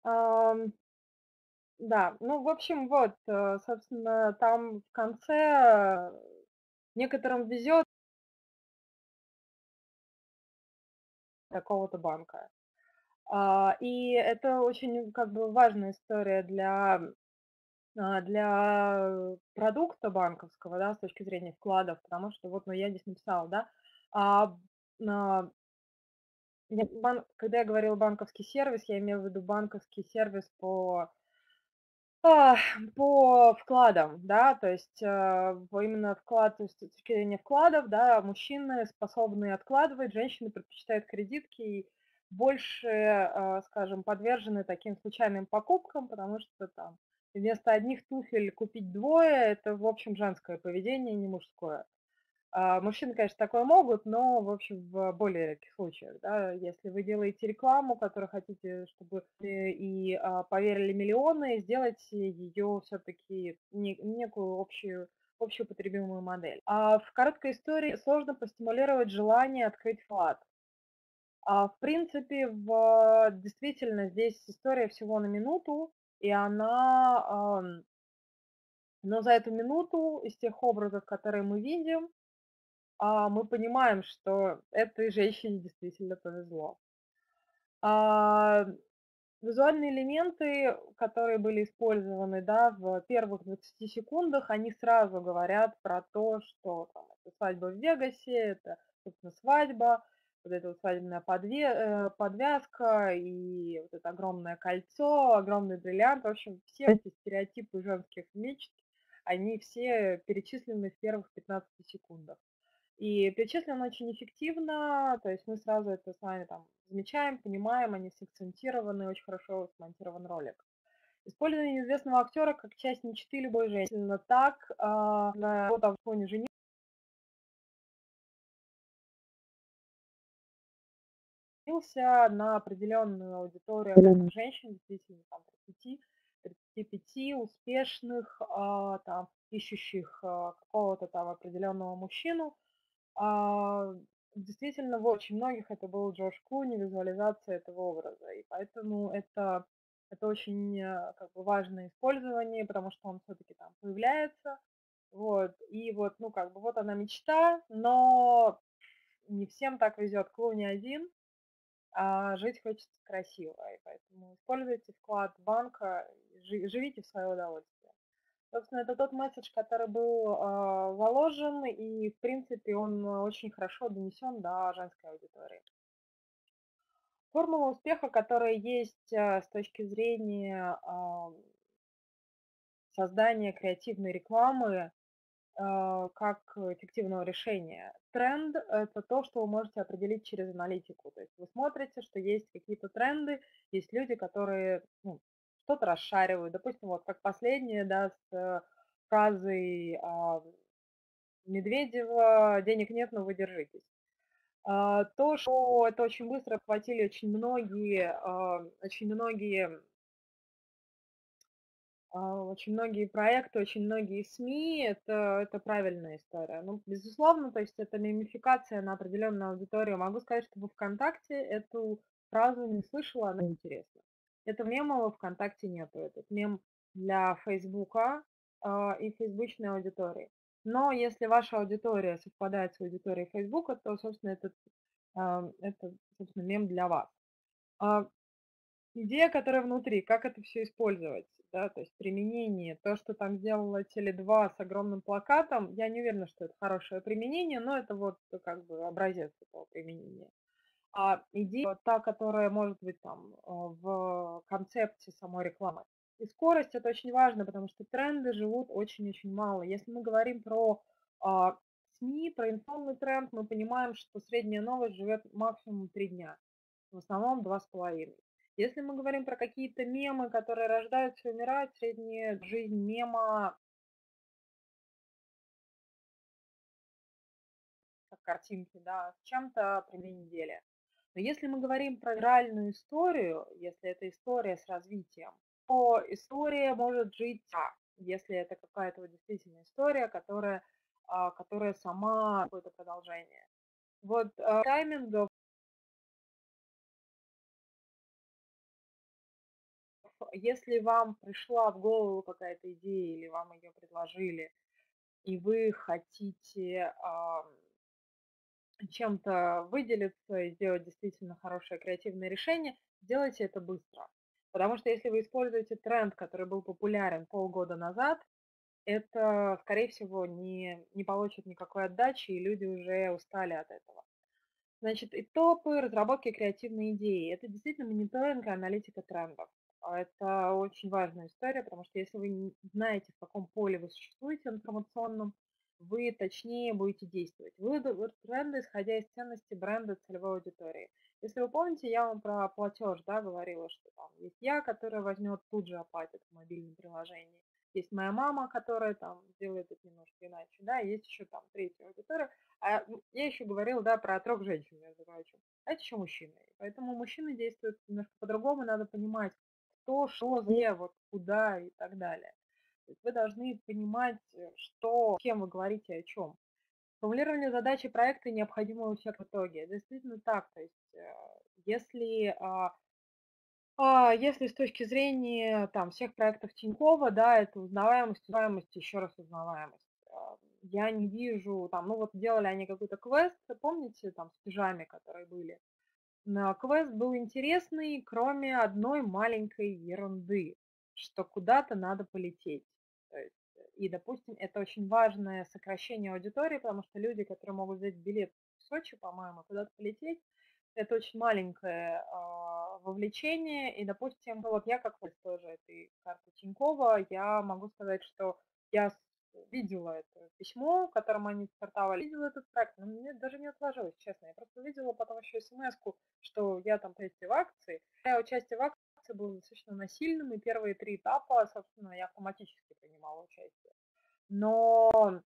Ам, Да, ну, в общем, вот, э, собственно, там в конце э, некоторым везет такого-то банка. А, И это очень как бы важная история для для продукта банковского, да, с точки зрения вкладов, потому что вот, ну, я здесь написала, да, а, а, бан- когда я говорила банковский сервис, я имела в виду банковский сервис по а, по вкладам, да, то есть э, именно вклад, то есть с точки зрения вкладов, да, мужчины способны откладывать, женщины предпочитают кредитки, и больше, э, скажем, подвержены таким случайным покупкам, потому что там вместо одних туфель купить двое– это, в общем, женское поведение, не мужское. А, мужчины, конечно, такое могут, но, в общем, в более редких случаях. Да? Если вы делаете рекламу, которую хотите, чтобы и а, поверили миллионы, сделайте ее все-таки не, некую общую общую потребимую модель. А в короткой истории сложно постимулировать желание открыть вклад. А в принципе, в, действительно, здесь история всего на минуту, и она, но за эту минуту из тех образов, которые мы видим, а, мы понимаем, что этой женщине действительно повезло. А, визуальные элементы, которые были использованы да, в первых 20 секундах, они сразу говорят про то, что там, это свадьба в Вегасе, это, собственно, свадьба, вот эта вот свадебная подве, э, подвязка и вот это огромное кольцо, огромный бриллиант. В общем, все эти стереотипы женских мечт, они все перечислены в первых 15 секундах. И перечислено очень эффективно, то есть мы сразу это с вами там замечаем, понимаем, они сакцентированы, очень хорошо смонтирован ролик. Использование неизвестного актера как часть мечты любой женщины. Так, э, на вот в фоне жены женился на определенную аудиторию женщин, действительно, там, 30, 35 успешных, а, там, ищущих а, какого-то там определенного мужчину, а, действительно, в очень многих это был Джош Клуни, визуализация этого образа. И поэтому это, это очень как бы, важное использование, потому что он все-таки там появляется. Вот. И вот, ну, как бы, вот она мечта, но не всем так везет Клуни один, а жить хочется красиво. И поэтому используйте вклад банка, живите в свое удовольствие. Собственно, это тот месседж, который был э, заложен, и, в принципе, он очень хорошо донесен до женской аудитории. Формула успеха, которая есть э, с точки зрения э, создания креативной рекламы, как эффективного решения. Тренд – это то, что вы можете определить через аналитику. То есть вы смотрите, что есть какие-то тренды, есть люди, которые ну, что-то расшаривают. Допустим, вот как последнее, да, с э, фразой а, Медведева «денег нет, но вы держитесь». А, то, что это очень быстро охватили очень многие, а, очень многие очень многие проекты, очень многие СМИ, это, это правильная история. Ну, безусловно, то есть это мимификация на определенную аудиторию. Могу сказать, что в ВКонтакте эту фразу не слышала, она интересна. Это мема ВКонтакте нету. Этот мем для Фейсбука э, и фейсбучной аудитории. Но если ваша аудитория совпадает с аудиторией Фейсбука, то, собственно, этот, э, это, собственно, мем для вас. Э, идея, которая внутри, как это все использовать, да, то есть применение, то, что там сделала Теле2 с огромным плакатом, я не уверена, что это хорошее применение, но это вот как бы образец этого применения. А идея та, которая может быть там э, в концепции самой рекламы. И скорость это очень важно, потому что тренды живут очень-очень мало. Если мы говорим про а, СМИ, про информационный тренд, мы понимаем, что средняя новость живет максимум три дня, в основном два с половиной. Если мы говорим про какие-то мемы, которые рождаются и умирают, средняя жизнь мема как картинки, да, с чем-то при две недели. Но если мы говорим про реальную историю, если это история с развитием, то история может жить так, если это какая-то вот действительно история, которая, а, которая сама какое-то продолжение. Вот а, таймингов если вам пришла в голову какая-то идея или вам ее предложили, и вы хотите чем-то выделиться и сделать действительно хорошее креативное решение, сделайте это быстро. Потому что если вы используете тренд, который был популярен полгода назад, это, скорее всего, не, не получит никакой отдачи, и люди уже устали от этого. Значит, и топы разработки креативной идеи. Это действительно мониторинг и аналитика трендов. Это очень важная история, потому что если вы знаете, в каком поле вы существуете информационном, вы точнее будете действовать. Вы бренды, исходя из ценности бренда целевой аудитории. Если вы помните, я вам про платеж да, говорила, что там есть я, которая возьмет тут же оплатит в мобильном приложении. Есть моя мама, которая там сделает это немножко иначе, да, есть еще там третья аудитория. А я еще говорила, да, про трех женщин, между прочим. А это еще мужчины. Поэтому мужчины действуют немножко по-другому, надо понимать, кто, что, где, вот куда и так далее. То есть вы должны понимать, э, что, с кем вы говорите о чем. Формулирование задачи проекта необходимый эффект в итоге. Действительно так. То есть э, если а, а, если с точки зрения там всех проектов Тинькова, да, это узнаваемость, узнаваемость, еще раз узнаваемость. А, я не вижу, там, ну вот делали они какой-то квест, помните, там, с пижами, которые были. Квест был интересный, кроме одной маленькой ерунды, что куда-то надо полететь. Есть, и, допустим, это очень важное сокращение аудитории, потому что люди, которые могут взять билет в Сочи, по-моему, куда-то полететь, это очень маленькое э, вовлечение, и, допустим, ну, вот я как вот тоже этой карты Тинькова, я могу сказать, что я видела это письмо, в котором они стартовали, видела этот проект, но мне даже не отложилось, честно. Я просто видела потом еще смс что я там участие в акции. Я участие в акции было достаточно насильным, и первые три этапа, собственно, я автоматически принимала участие. Но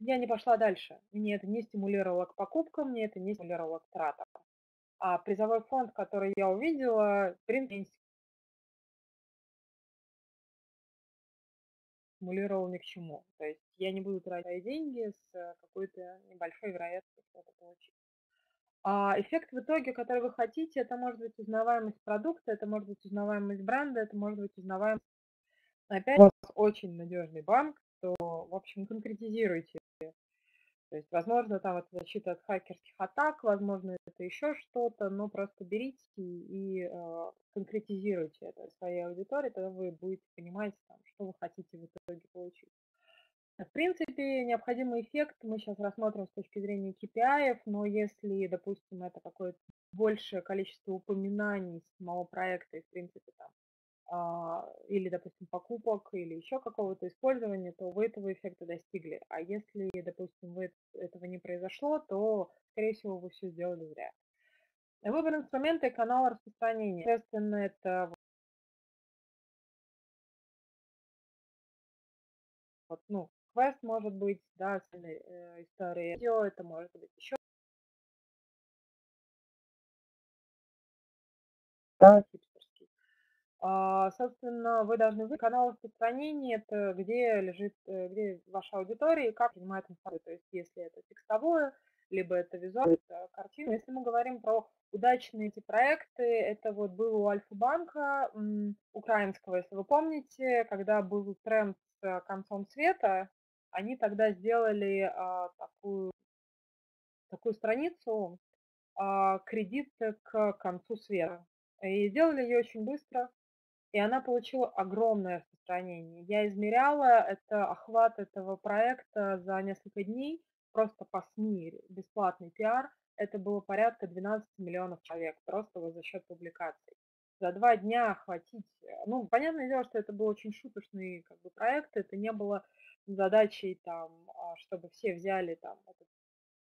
я не пошла дальше. Мне это не стимулировало к покупкам, мне это не стимулировало к тратам. А призовой фонд, который я увидела, в принципе, стимулировал ни к чему. То есть я не буду тратить деньги с какой-то небольшой вероятностью это получить. А эффект в итоге, который вы хотите, это может быть узнаваемость продукта, это может быть узнаваемость бренда, это может быть узнаваемость... Опять у вас очень надежный банк, то, в общем, конкретизируйте то есть, возможно, там это защита от хакерских атак, возможно, это еще что-то, но просто берите и э, конкретизируйте это своей аудитории, тогда вы будете понимать, там, что вы хотите в итоге получить. В принципе, необходимый эффект мы сейчас рассмотрим с точки зрения KPI, но если, допустим, это какое-то большее количество упоминаний самого проекта и, в принципе, там, или, допустим, покупок, или еще какого-то использования, то вы этого эффекта достигли. А если, допустим, вы этого не произошло, то, скорее всего, вы все сделали зря. Выбор инструмента и канала распространения. Соответственно, это вот, ну, квест может быть, да, э, история видео, это может быть еще да, а, собственно, вы должны вы канал распространения, это где лежит, э, где ваша аудитория и как принимает информацию. То есть, если это текстовое, либо это визуальная картина. Если мы говорим про удачные эти проекты, это вот было у Альфа-банка украинского, если вы помните, когда был тренд с концом света, они тогда сделали а, такую, такую страницу а, кредит к концу света. И сделали ее очень быстро, и она получила огромное распространение. Я измеряла это охват этого проекта за несколько дней, просто по СМИ, бесплатный пиар. Это было порядка 12 миллионов человек, просто вот за счет публикаций. За два дня охватить, ну, понятное дело, что это был очень шуточный как бы, проект, это не было задачей, там, а, чтобы все взяли там этот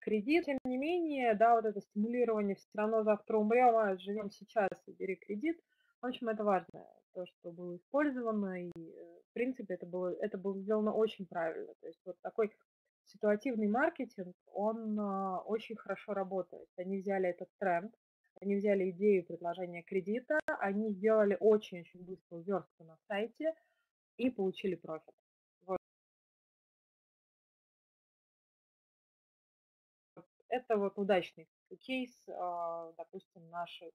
кредит. Тем не менее, да, вот это стимулирование, все равно завтра умрем, а живем сейчас и бери кредит. В общем, это важно то, что было использовано, и, э, в принципе, это было, это было сделано очень правильно. То есть вот такой ситуативный маркетинг, он а, очень хорошо работает. Они взяли этот тренд, они взяли идею предложения кредита, они сделали очень-очень быструю верстку на сайте и получили профит. Вот. Это вот удачный кейс, а, допустим, наших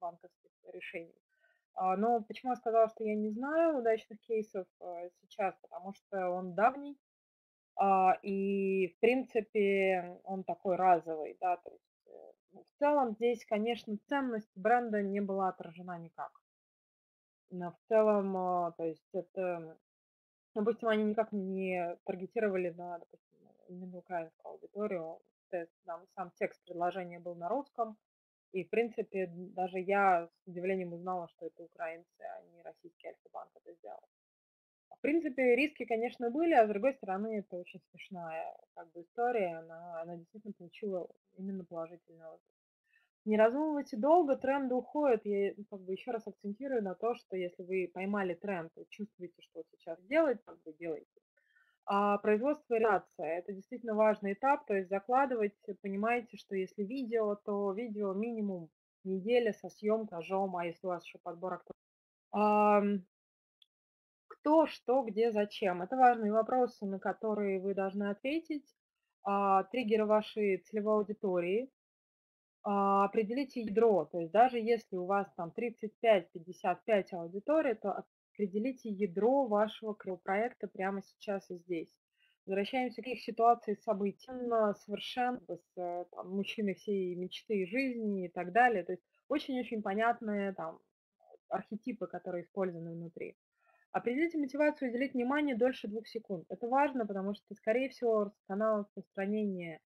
банковских решений. А, но почему я сказала, что я не знаю удачных кейсов э, сейчас? Потому что он давний, а, и, в принципе, он такой разовый, да, то есть э, ну, в целом здесь, конечно, ценность бренда не была отражена никак. Но в целом, а, то есть это, допустим, они никак не таргетировали на, допустим, именно украинскую аудиторию. Там сам текст предложения был на русском, и, в принципе, даже я с удивлением узнала, что это украинцы, а не российский Альфа-банк это сделал. В принципе, риски, конечно, были, а с другой стороны, это очень смешная как бы история, она, она действительно получила именно положительный отзыв. Не раздумывайте долго, тренды уходят. Я как бы еще раз акцентирую на то, что если вы поймали тренд и чувствуете, что сейчас делать, как бы делайте. А производство и реляция– это действительно важный этап, то есть закладывать, понимаете, что если видео, то видео минимум неделя со съемкой, ножом, а если у вас еще подбор акторов. Кто, что, где, зачем. Это важные вопросы, на которые вы должны ответить. А, триггеры вашей целевой аудитории, а, определите ядро, то есть даже если у вас там 35-55 аудитории, то определите ядро вашего проекта прямо сейчас и здесь. Возвращаемся к их ситуации, событиям, совершенно с там, мужчиной всей мечты и жизни и так далее. То есть очень-очень понятные там архетипы, которые использованы внутри. Определите мотивацию уделить внимание дольше двух секунд. Это важно, потому что, скорее всего, канал распространения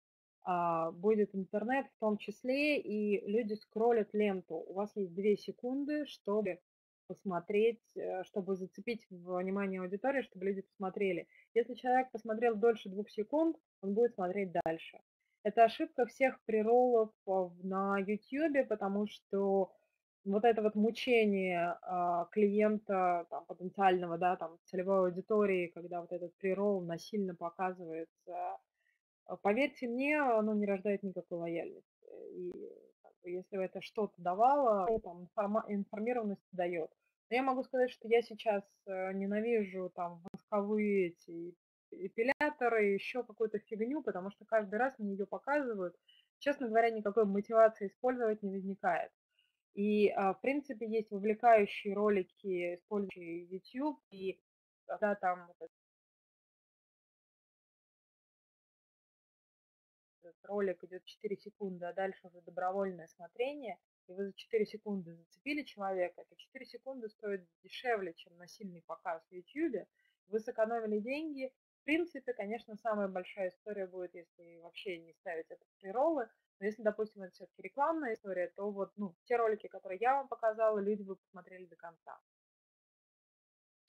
а, будет интернет в том числе, и люди скроллят ленту. У вас есть две секунды, чтобы посмотреть, э, чтобы зацепить внимание аудитории, чтобы люди посмотрели. Если человек посмотрел дольше двух секунд, он будет смотреть дальше. Это ошибка всех приролов на YouTube, потому что вот это вот мучение а, клиента там, потенциального, да, там, целевой аудитории, когда вот этот прирол насильно показывается а, поверьте мне, оно не рождает никакой лояльности. И если это что-то давало, там информированность дает. Но я могу сказать, что я сейчас э, ненавижу там восковые эти эпиляторы, еще какую-то фигню, потому что каждый раз мне ее показывают. Честно говоря, никакой мотивации использовать не возникает. И, а, в принципе, есть вовлекающие ролики, использующие YouTube, и когда там ролик идет 4 секунды, а дальше уже добровольное смотрение, и вы за 4 секунды зацепили человека, то 4 секунды стоит дешевле, чем насильный показ в YouTube, вы сэкономили деньги. В принципе, конечно, самая большая история будет, если вообще не ставить это в приролы, но если, допустим, это все-таки рекламная история, то вот ну, те ролики, которые я вам показала, люди бы посмотрели до конца.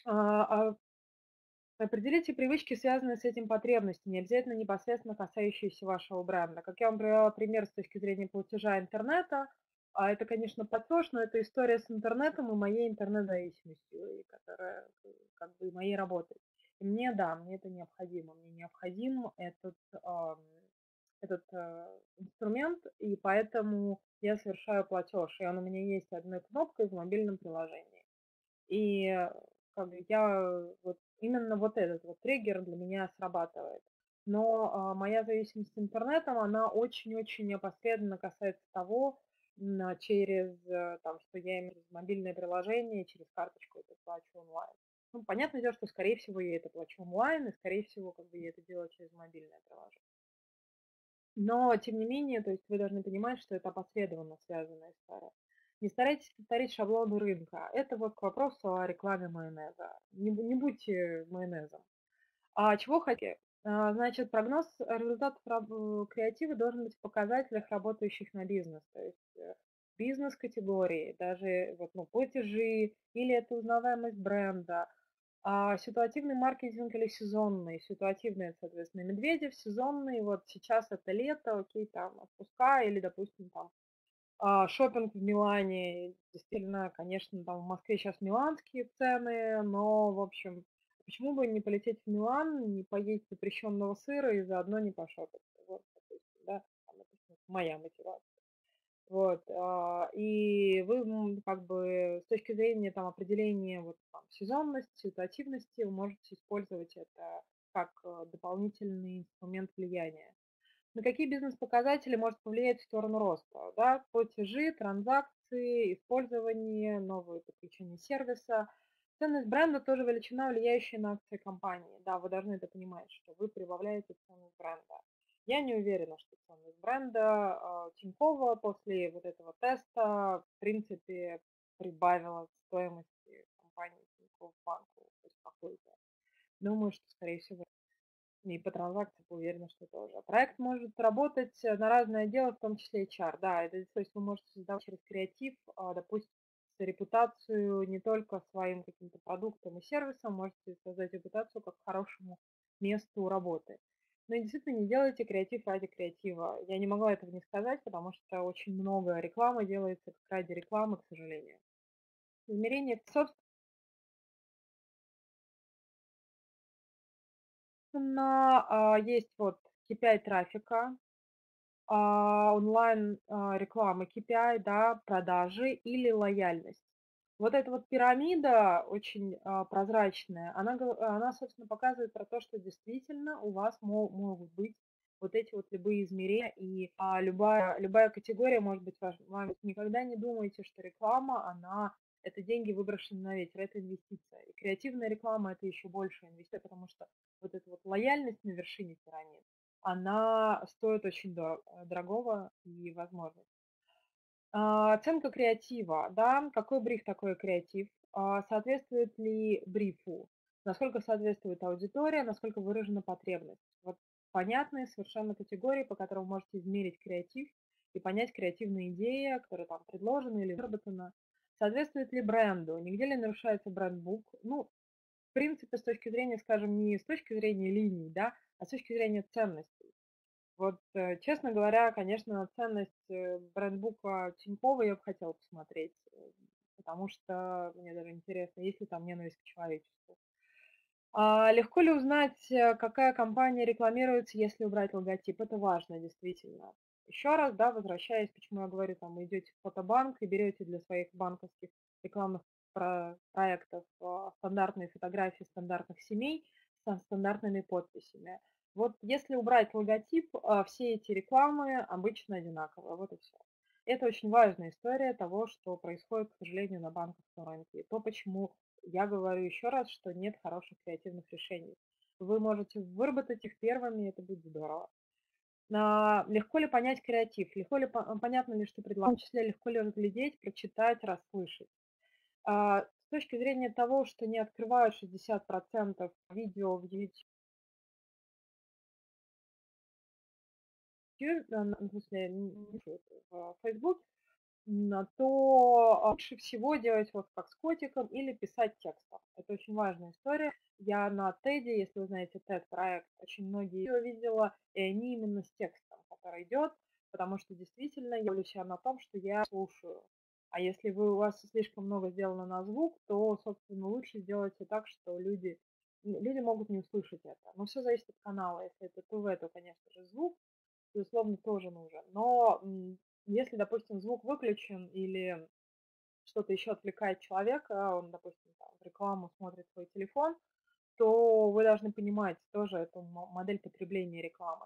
А, а Определите привычки, связанные с этим потребностями, не обязательно непосредственно касающиеся вашего бренда. Как я вам привела пример с точки зрения платежа интернета, а это, конечно, платеж, но это история с интернетом и моей интернет-зависимостью, которая как бы моей работой. И мне, да, мне это необходимо. Мне необходим этот, э, этот э, инструмент, и поэтому я совершаю платеж. И он у меня есть одной кнопкой в мобильном приложении. И как бы я вот именно вот этот вот триггер для меня срабатывает. Но а, моя зависимость интернетом, она очень-очень непосредственно касается того, на, через, э, там, что я имею мобильное приложение, через карточку это плачу онлайн. Ну, понятное дело, что, скорее всего, я это плачу онлайн, и, скорее всего, как бы я это делаю через мобильное приложение. Но, тем не менее, то есть вы должны понимать, что это опосредованно связанная история. Не старайтесь повторить шаблоны рынка. Это вот к вопросу о рекламе майонеза. Не, не будьте майонезом. А чего хотите? А, значит, прогноз результатов э, креатива должен быть в показателях, работающих на бизнес. То есть э, бизнес-категории, даже вот, ну, платежи, или это узнаваемость бренда, а ситуативный маркетинг или сезонный. Ситуативный, соответственно, Медведев, сезонный, вот сейчас это лето, окей, там отпуска, или, допустим, там шопинг в Милане, действительно, конечно, там в Москве сейчас миланские цены, но, в общем, почему бы не полететь в Милан, не поесть запрещенного сыра и заодно не пошопить? Вот, допустим, да, там, допустим, моя мотивация. Вот, а, и вы как бы с точки зрения там определения вот там сезонности, ситуативности, вы можете использовать это как э, дополнительный инструмент влияния на какие бизнес-показатели может повлиять в сторону роста. Да? Платежи, транзакции, использование, новые подключения сервиса. Ценность бренда тоже величина, влияющая на акции компании. Да, вы должны это понимать, что вы прибавляете ценность бренда. Я не уверена, что ценность бренда э, Тинькова после вот этого теста в принципе прибавила стоимости компании Тинькофф банку какой-то. Думаю, что, скорее всего, и по транзакциям уверена, что тоже. Проект может работать э, на разное дело, в том числе HR. Да, это, то есть вы можете создавать через креатив, а, допустим, репутацию не только своим каким-то продуктом и сервисом, можете создать репутацию как хорошему месту работы. Но действительно не делайте креатив ради креатива. Я не могла этого не сказать, потому что очень много рекламы делается ради рекламы, к сожалению. Измерение собственно а, есть вот KPI трафика, а, онлайн а, рекламы KPI, да, продажи или лояльность. Вот эта вот пирамида очень прозрачная, она, она, собственно, показывает про то, что действительно у вас мо- могут быть вот эти вот любые измерения, и а, любая, любая категория может быть важна. Никогда не думайте, что реклама, она это деньги выброшены на ветер, это инвестиция. И креативная реклама это еще больше инвестиция, потому что вот эта вот лояльность на вершине пирамиды, она стоит очень дорогого и возможно. А, оценка креатива, да, какой бриф такой креатив, а, соответствует ли брифу, насколько соответствует аудитория, насколько выражена потребность. Вот понятные совершенно категории, по которым вы можете измерить креатив и понять креативные идеи, которые там предложены или выработаны. Соответствует ли бренду, нигде ли нарушается брендбук. Ну, в принципе, с точки зрения, скажем, не с точки зрения линий, да, а с точки зрения ценностей. Вот, э, честно говоря, конечно, ценность э, брендбука Тинькова я бы хотела посмотреть, э, потому что мне даже интересно, есть ли там ненависть к человечеству. А легко ли узнать, какая компания рекламируется, если убрать логотип? Это важно, действительно. Еще раз, да, возвращаясь, почему я говорю, там, идете в фотобанк и берете для своих банковских рекламных про проектов стандартные фотографии стандартных семей со стандартными подписями. Вот если убрать логотип, а, все эти рекламы обычно одинаковые. Вот и все. Это очень важная история того, что происходит, к сожалению, на банковском рынке. И то, почему я говорю еще раз, что нет хороших креативных решений. Вы можете выработать их первыми, и это будет здорово. А, легко ли понять креатив? Легко ли понятно ли, что предлагают? В том числе легко ли разглядеть, прочитать, расслышать? А, с точки зрения того, что не открывают 60% видео в YouTube, в смысле, в Facebook, то лучше всего делать вот как с котиком или писать текстом. Это очень важная история. Я на TED, если вы знаете TED проект, очень многие его видела, и они именно с текстом, который идет, потому что действительно я ловлю себя на том, что я слушаю. А если вы, у вас слишком много сделано на звук, то, собственно, лучше сделайте так, что люди, люди могут не услышать это. Но все зависит от канала. Если это ТВ, то, конечно же, звук, безусловно, тоже нужен. Но если, допустим, звук выключен или что-то еще отвлекает человека, он, допустим, там, рекламу смотрит свой телефон, то вы должны понимать тоже эту модель потребления рекламы.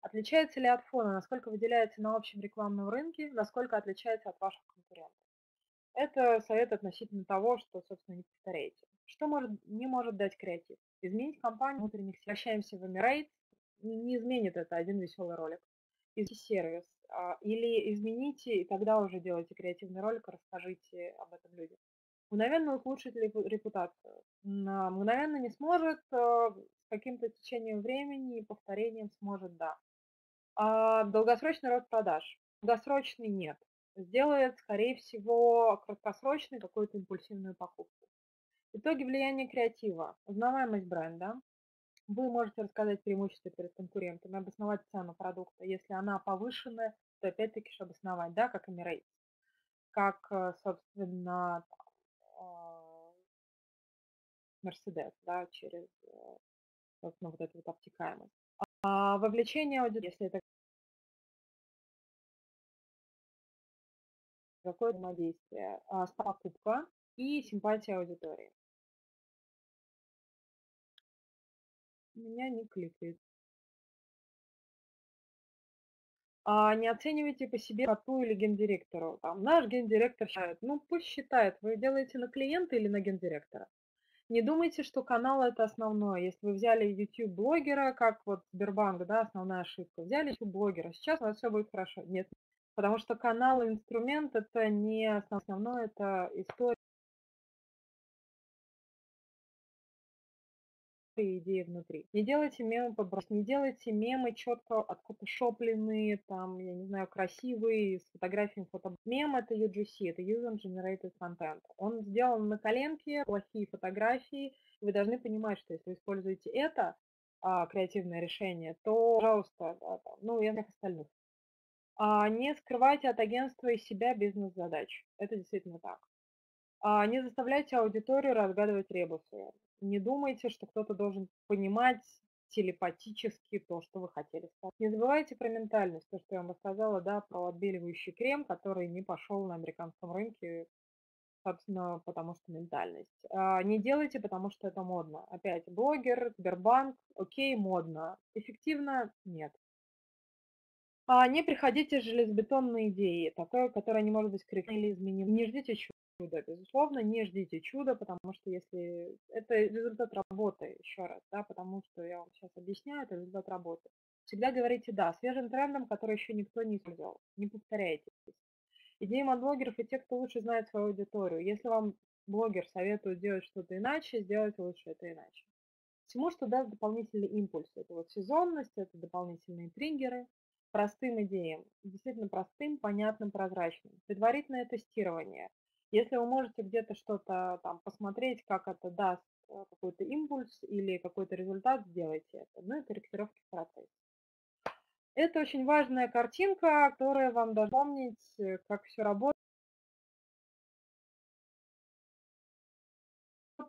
Отличается ли от фона, насколько выделяется на общем рекламном рынке, насколько отличается от ваших конкурентов. Это совет относительно того, что, собственно, не повторяете. Что может, не может дать креатив? Изменить компанию внутренних сил. Возвращаемся в Emirates. Не изменит это один веселый ролик. Измените сервис. А, или измените, и тогда уже делайте креативный ролик, расскажите об этом людям. Мгновенно улучшит ли репутацию? Мгновенно не сможет, а, с каким-то течением времени и повторением сможет, да. А долгосрочный рост продаж? Долгосрочный нет сделает, скорее всего, краткосрочной какую-то импульсивную покупку. Итоги влияния креатива. Узнаваемость бренда. Вы можете рассказать преимущества перед конкурентами, обосновать цену продукта. Если она повышенная, то опять-таки же обосновать, да, как Emirates. Как, э, собственно, Мерседес, да, через, э, собственно, вот эту вот обтекаемость. А вовлечение аудитории, если это какое взаимодействие, а, покупка и симпатия аудитории. Меня не кликает. А не оценивайте по себе коту или гендиректору. Там, наш гендиректор считает. Ну, пусть считает. Вы делаете на клиента или на гендиректора. Не думайте, что канал это основное. Если вы взяли YouTube блогера, как вот Сбербанк, да, основная ошибка. Взяли YouTube блогера, сейчас у вас все будет хорошо. Нет, Потому что канал и инструмент это не основное, это история идеи внутри. Не делайте мемы подброс, не делайте мемы четко откотошопленные, там, я не знаю, красивые, с фотографиями фото. Мем это UGC, это User Generated Content. Он сделан на коленке, плохие фотографии. Вы должны понимать, что если вы используете это, а, креативное решение, то, пожалуйста, да, там, ну и всех остальных. А, не скрывайте от агентства из себя бизнес-задач. Это действительно так. А, не заставляйте аудиторию разгадывать ребусы. Не думайте, что кто-то должен понимать телепатически то, что вы хотели сказать. Не забывайте про ментальность, то, что я вам рассказала, да, про отбеливающий крем, который не пошел на американском рынке, собственно, потому что ментальность. А, не делайте, потому что это модно. Опять, блогер, Сбербанк, окей, модно. Эффективно? Нет. А не приходите с железобетонной идеей, такой, которая не может быть корректной или изменена. Не ждите чуда, безусловно, не ждите чуда, потому что если это результат работы, еще раз, да, потому что я вам сейчас объясняю, это результат работы. Всегда говорите «да» свежим трендом, который еще никто не использовал. Не повторяйтесь. Идеи блогеров и те, кто лучше знает свою аудиторию. Если вам блогер советует делать что-то иначе, сделайте лучше это иначе. Всему, что даст дополнительный импульс. Это вот сезонность, это дополнительные триггеры, простым идеям, действительно простым, понятным, прозрачным. Предварительное тестирование. Если вы можете где-то что-то там посмотреть, как это даст э, какой-то импульс или какой-то результат, сделайте это. Ну и корректировки в процессе. Это очень важная картинка, которая вам даст помнить, э, как все работает.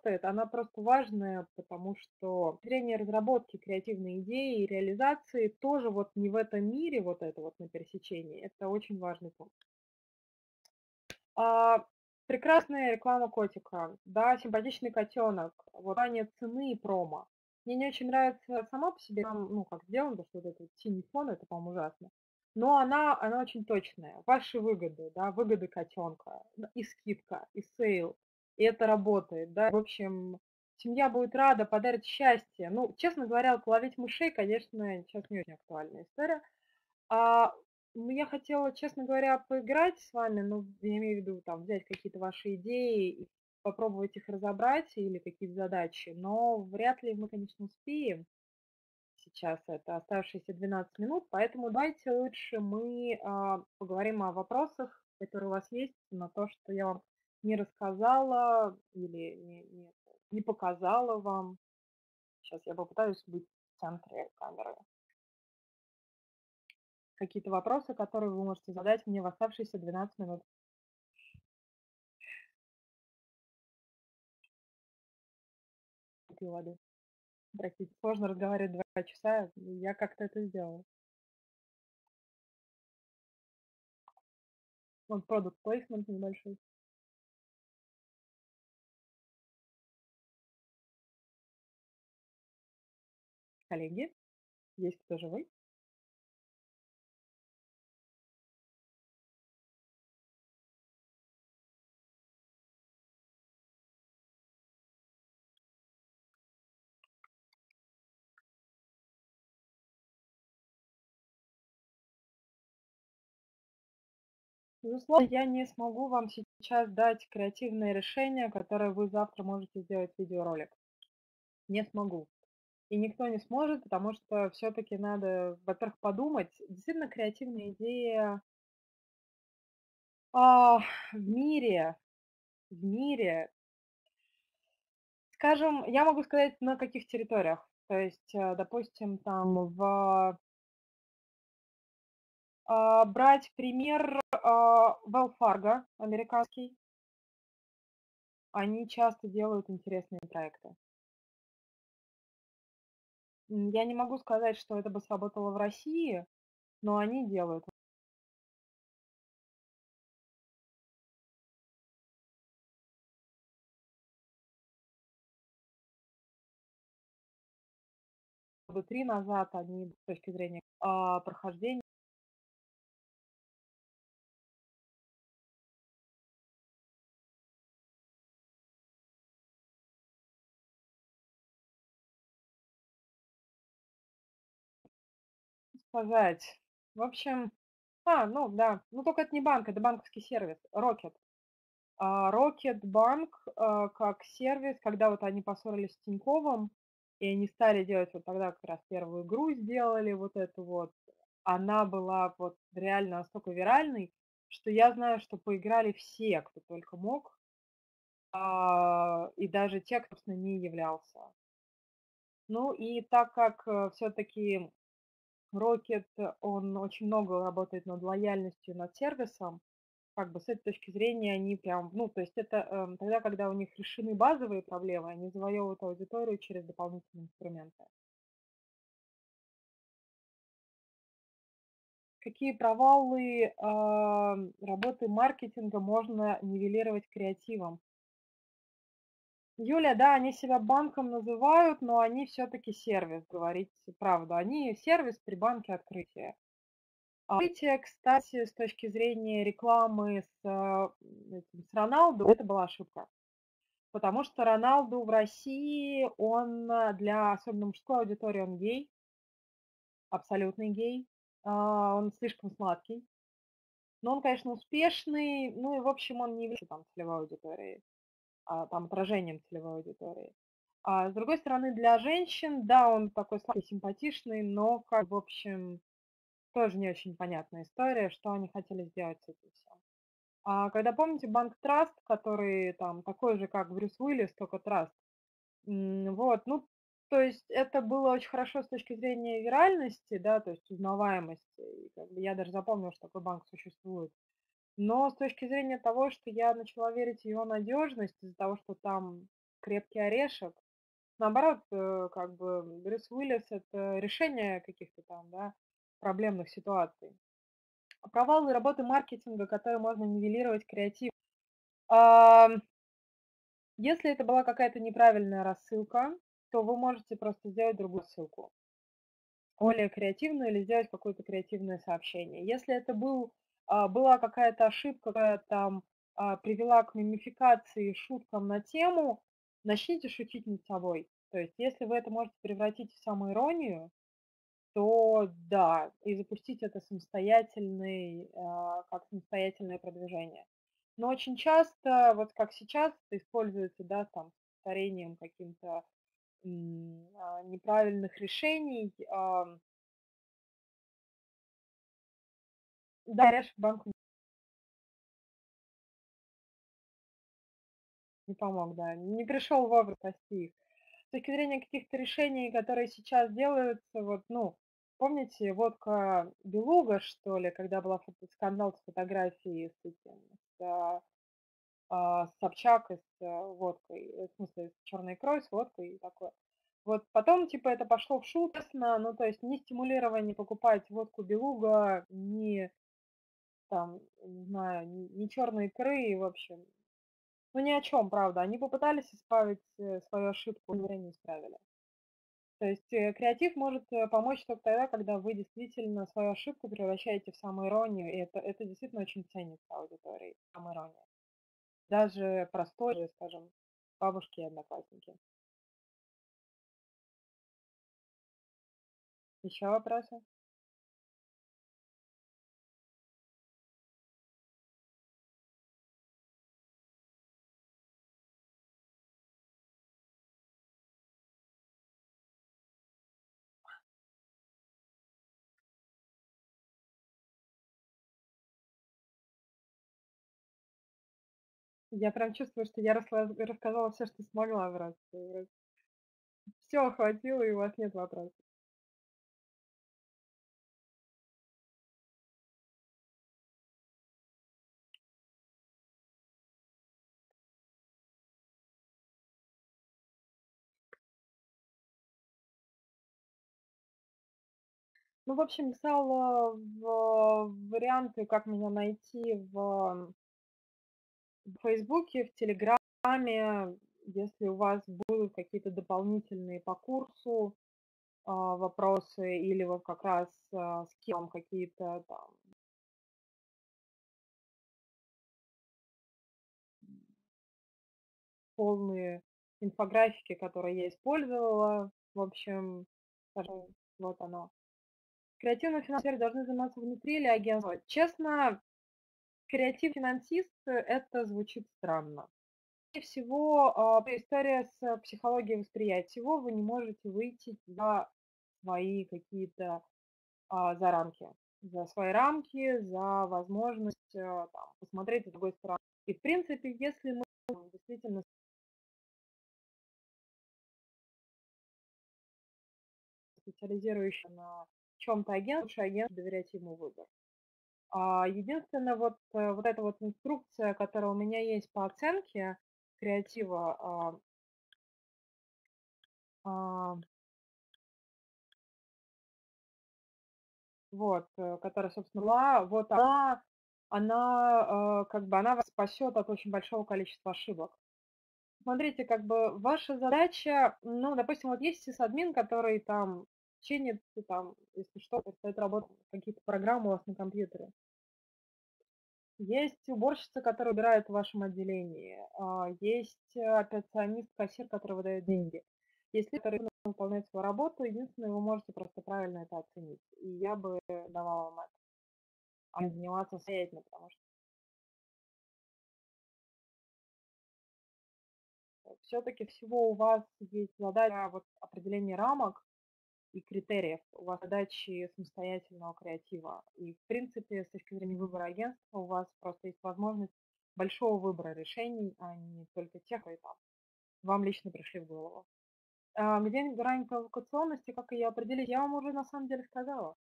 Она просто важная, потому что зрение разработки креативной идеи и реализации тоже вот не в этом мире, вот это вот на пересечении, это очень важный пункт. А, прекрасная реклама котика, да, симпатичный котенок, вот ранее цены и промо. Мне не очень нравится сама по себе, ну, как сделано, что вот этот синий фон, это, по-моему, ужасно. Но она, она очень точная. Ваши выгоды, да, выгоды котенка, и скидка, и sale, и это работает, да. В общем, семья будет рада, подарит счастье. Ну, честно говоря, вот ловить мышей, конечно, сейчас не очень актуальная история. А, ну, я хотела, честно говоря, поиграть с вами, ну, я имею в виду, там, взять какие-то ваши идеи и попробовать их разобрать или какие-то задачи, но вряд ли мы, конечно, успеем сейчас, это оставшиеся 12 минут, поэтому давайте лучше мы а, поговорим о вопросах, которые у вас есть, на то, что я вам не рассказала или не, не, не показала вам. Сейчас я попытаюсь быть в центре камеры. Какие-то вопросы, которые вы можете задать мне в оставшиеся 12 минут. пью воды. Простите, сложно разговаривать два часа, я как-то это сделала. Вот продукт плейсмент небольшой. Коллеги, есть кто живой? Безусловно, я не смогу вам сейчас дать креативное решение, которое вы завтра можете сделать видеоролик. Не смогу. И никто не сможет, потому что все-таки надо, во-первых, подумать. Действительно, креативная идея а, в мире, в мире, скажем, я могу сказать, на каких территориях. То есть, э, допустим, там в а, брать пример а, американский. Они часто делают интересные проекты. Я не могу сказать, что это бы сработало в России, но они делают. года три назад они с точки зрения а, прохождения сказать. В общем, а, ну да, ну только это не банк, это банковский сервис, Rocket. А, Rocket Банк а, как сервис, когда вот они поссорились с Тиньковым, и они стали делать вот тогда как раз первую игру сделали, вот эту вот. Она была вот реально настолько виральной, что я знаю, что поиграли все, кто только мог, а, и даже те, кто, собственно, не являлся. Ну и так как э, все-таки Rocket, он очень много работает над лояльностью, над сервисом, как бы с этой точки зрения они прям, ну, то есть это э, тогда, когда у них решены базовые проблемы, они завоевывают аудиторию через дополнительные инструменты. Какие провалы э, работы маркетинга можно нивелировать креативом? Юля, да, они себя банком называют, но они все-таки сервис, говорить правду. Они сервис при банке открытия. Открытие, кстати, с точки зрения рекламы с, этим, с Роналду, это была ошибка. Потому что Роналду в России, он э, для особенно мужской аудитории, он гей, абсолютный гей, а, он слишком сладкий. Но он, конечно, успешный, ну и, в общем, он не является там целевой аудиторией, а, там отражением целевой аудитории. А с другой стороны, для женщин, да, он такой сладкий, симпатичный, но, как, в общем, тоже не очень понятная история, что они хотели сделать с этим всем. А когда помните банк Траст, который там такой же, как Брюс Уиллис, только Траст, вот, ну, то есть это было очень хорошо с точки зрения виральности, да, то есть узнаваемости. И как бы я даже запомнила, что такой банк существует. Но с точки зрения того, что я начала верить в его надежность из-за того, что там крепкий орешек, наоборот, э, как бы Брюс Уиллис это решение каких-то там, да, проблемных ситуаций. Провалы работы маркетинга, которые можно нивелировать креатив. Если это была какая-то неправильная рассылка, то вы можете просто сделать другую ссылку, более креативную или сделать какое-то креативное сообщение. Если это был, была какая-то ошибка, которая там а, привела к мимификации, шуткам на тему, начните шутить над собой. То есть если вы это можете превратить в самоиронию, то да, и запустить это самостоятельный, а, как самостоятельное продвижение. Но очень часто, вот как сейчас, это используется, да, там, повторением каким-то а, неправильных решений. Да, Реш банку не помог, да, не пришел вовремя спасти их. С точки зрения каких-то решений, которые сейчас делаются, вот, ну, помните, водка Белуга, что ли, когда фото- скандал с фотографией с этим, с, а, с Собчак и с а, водкой, в смысле, с черной икрой, с водкой и такое. Вот потом, типа, это пошло в шутку, ну, то есть ни стимулирование покупать водку Белуга, ни, там, не знаю, ни черной икры, и, в общем, ну, ни о чем, правда. Они попытались исправить э, свою ошибку, но не исправили. То есть э, креатив может э, помочь только тогда, когда вы действительно свою ошибку превращаете в самоиронию, и это, это действительно очень ценится аудиторией, самоирония. Даже простой, скажем, бабушки и одноклассники. Еще вопросы? Я прям чувствую, что я рассказала все, что смогла врать. Все охватило, и у вас нет вопросов. Ну, в общем, писала в варианты, как меня найти в в Фейсбуке, в Телеграме, если у вас будут какие-то дополнительные по курсу а, вопросы или вот как раз а, с кем какие-то там полные инфографики, которые я использовала. В общем, скажем, вот оно. Креативным финансеры должны заниматься внутри или агентства. Честно, креатив-финансист, это звучит странно. всего, а, история с психологией восприятия. Всего вы не можете выйти за свои какие-то а, за рамки, за свои рамки, за возможность а, там, посмотреть с другой стороны. И в принципе, если мы действительно специализирующий на чем-то агент, лучше агент доверять ему выбор. А, единственное, вот, э, вот эта вот инструкция, которая у меня есть по оценке креатива, а, а, вот, э, которая, собственно, была, вот она, она, как бы, она вас спасет от очень большого количества ошибок. Смотрите, как бы ваша задача, ну, допустим, вот есть сисадмин, который там чинит, там, если что, стоит работать какие-то программы у вас на компьютере. Есть уборщица, которая убирает в вашем отделении. А, есть операционист, кассир, который выдает деньги. Если который выполняет свою работу, единственное, вы можете просто правильно это оценить. И я бы давала вам это. А не заниматься самостоятельно, потому что все-таки всего у вас есть задача вот определение рамок, и критериев у вас задачи самостоятельного креатива. И, в принципе, с точки зрения выбора агентства, у вас просто есть возможность большого выбора решений, а не только тех, которые там вам лично пришли в голову. А, где грань провокационности, как ее определить, я вам уже на самом деле сказала.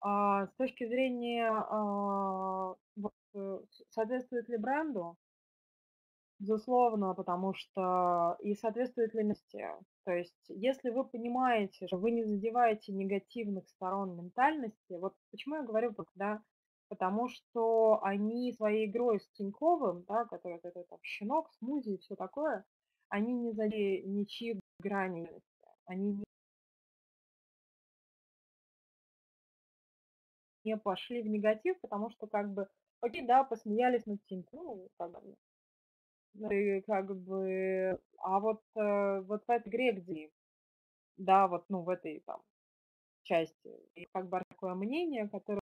А, с точки зрения, а, вот, э, соответствует ли бренду, безусловно, потому что и соответствует ли месте. То есть, если вы понимаете, что вы не задеваете негативных сторон ментальности, вот почему я говорю, да, потому что они своей игрой с Тиньковым, да, который это там щенок, смузи и все такое, они не задели ничьи грани, они не пошли в негатив, потому что как бы, окей, да, посмеялись над Тиньком, ну, как бы, и как бы, а вот, э, вот в этой игре, где, да, вот, ну, в этой там части, и как бы такое мнение, которое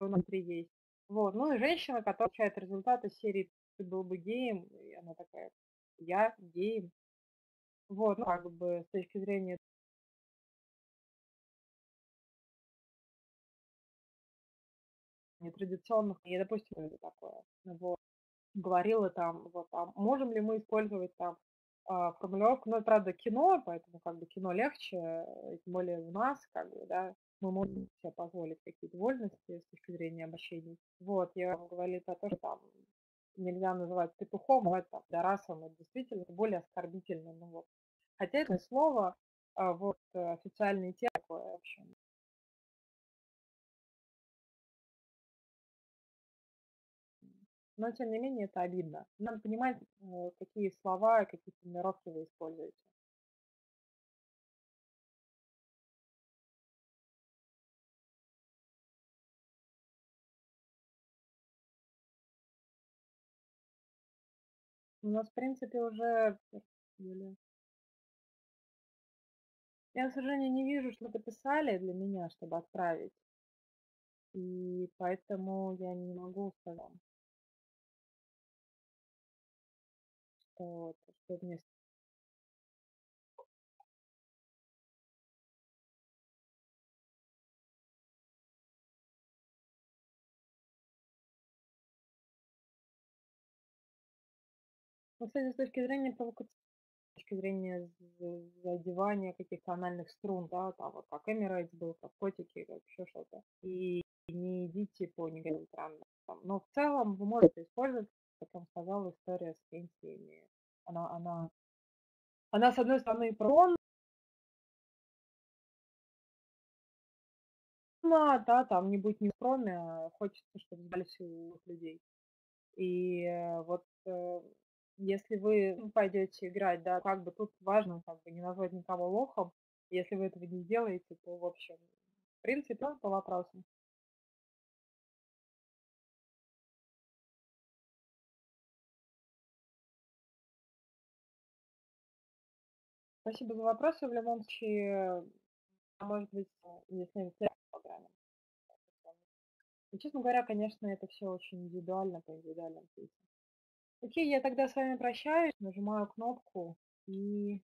внутри есть. Вот, ну и женщина, которая получает результаты серии «Ты был бы геем», и она такая, я геем. Вот, ну, как бы с точки зрения нетрадиционных, и, допустим, это такое. Вот. Говорила там, вот, а можем ли мы использовать там а, формулировку, ну, это, правда, кино, поэтому как бы кино легче, э, тем более у нас, как бы, да, мы можем себе позволить какие-то вольности с точки зрения обращений. Вот, я вам говорила о том, что там нельзя называть петухом, но это дарасом, это действительно более оскорбительно. Ну, вот. Хотя это слово, а, вот, официальный текст в общем, но тем не менее это обидно. Надо понимать, э, какие слова какие формулировки вы используете. У нас, в принципе, уже... Я, к сожалению, не вижу, что вы писали для меня, чтобы отправить. И поэтому я не могу сказать. Вот, что мне Ну, кстати, с точки зрения провокации, с точки зрения задевания каких-то анальных струн, да, там вот как Эмирейтс был, как котики, как еще что-то. И не идите по негативным трендам. Но в целом вы можете использовать как я сказала, история с пенсиями. Она, она, она с одной стороны про да, там не будет не проме, а хочется, чтобы сдались у людей. И э, вот э, если вы ну, пойдете играть, да, как бы тут важно как бы не назвать никого лохом. Если вы этого не сделаете, то, в общем, в принципе, по вопросам. Спасибо за вопросы. В любом случае, может быть, если следующей программе. И, честно говоря, конечно, это все очень индивидуально по индивидуальным. Окей, я тогда с вами прощаюсь, нажимаю кнопку и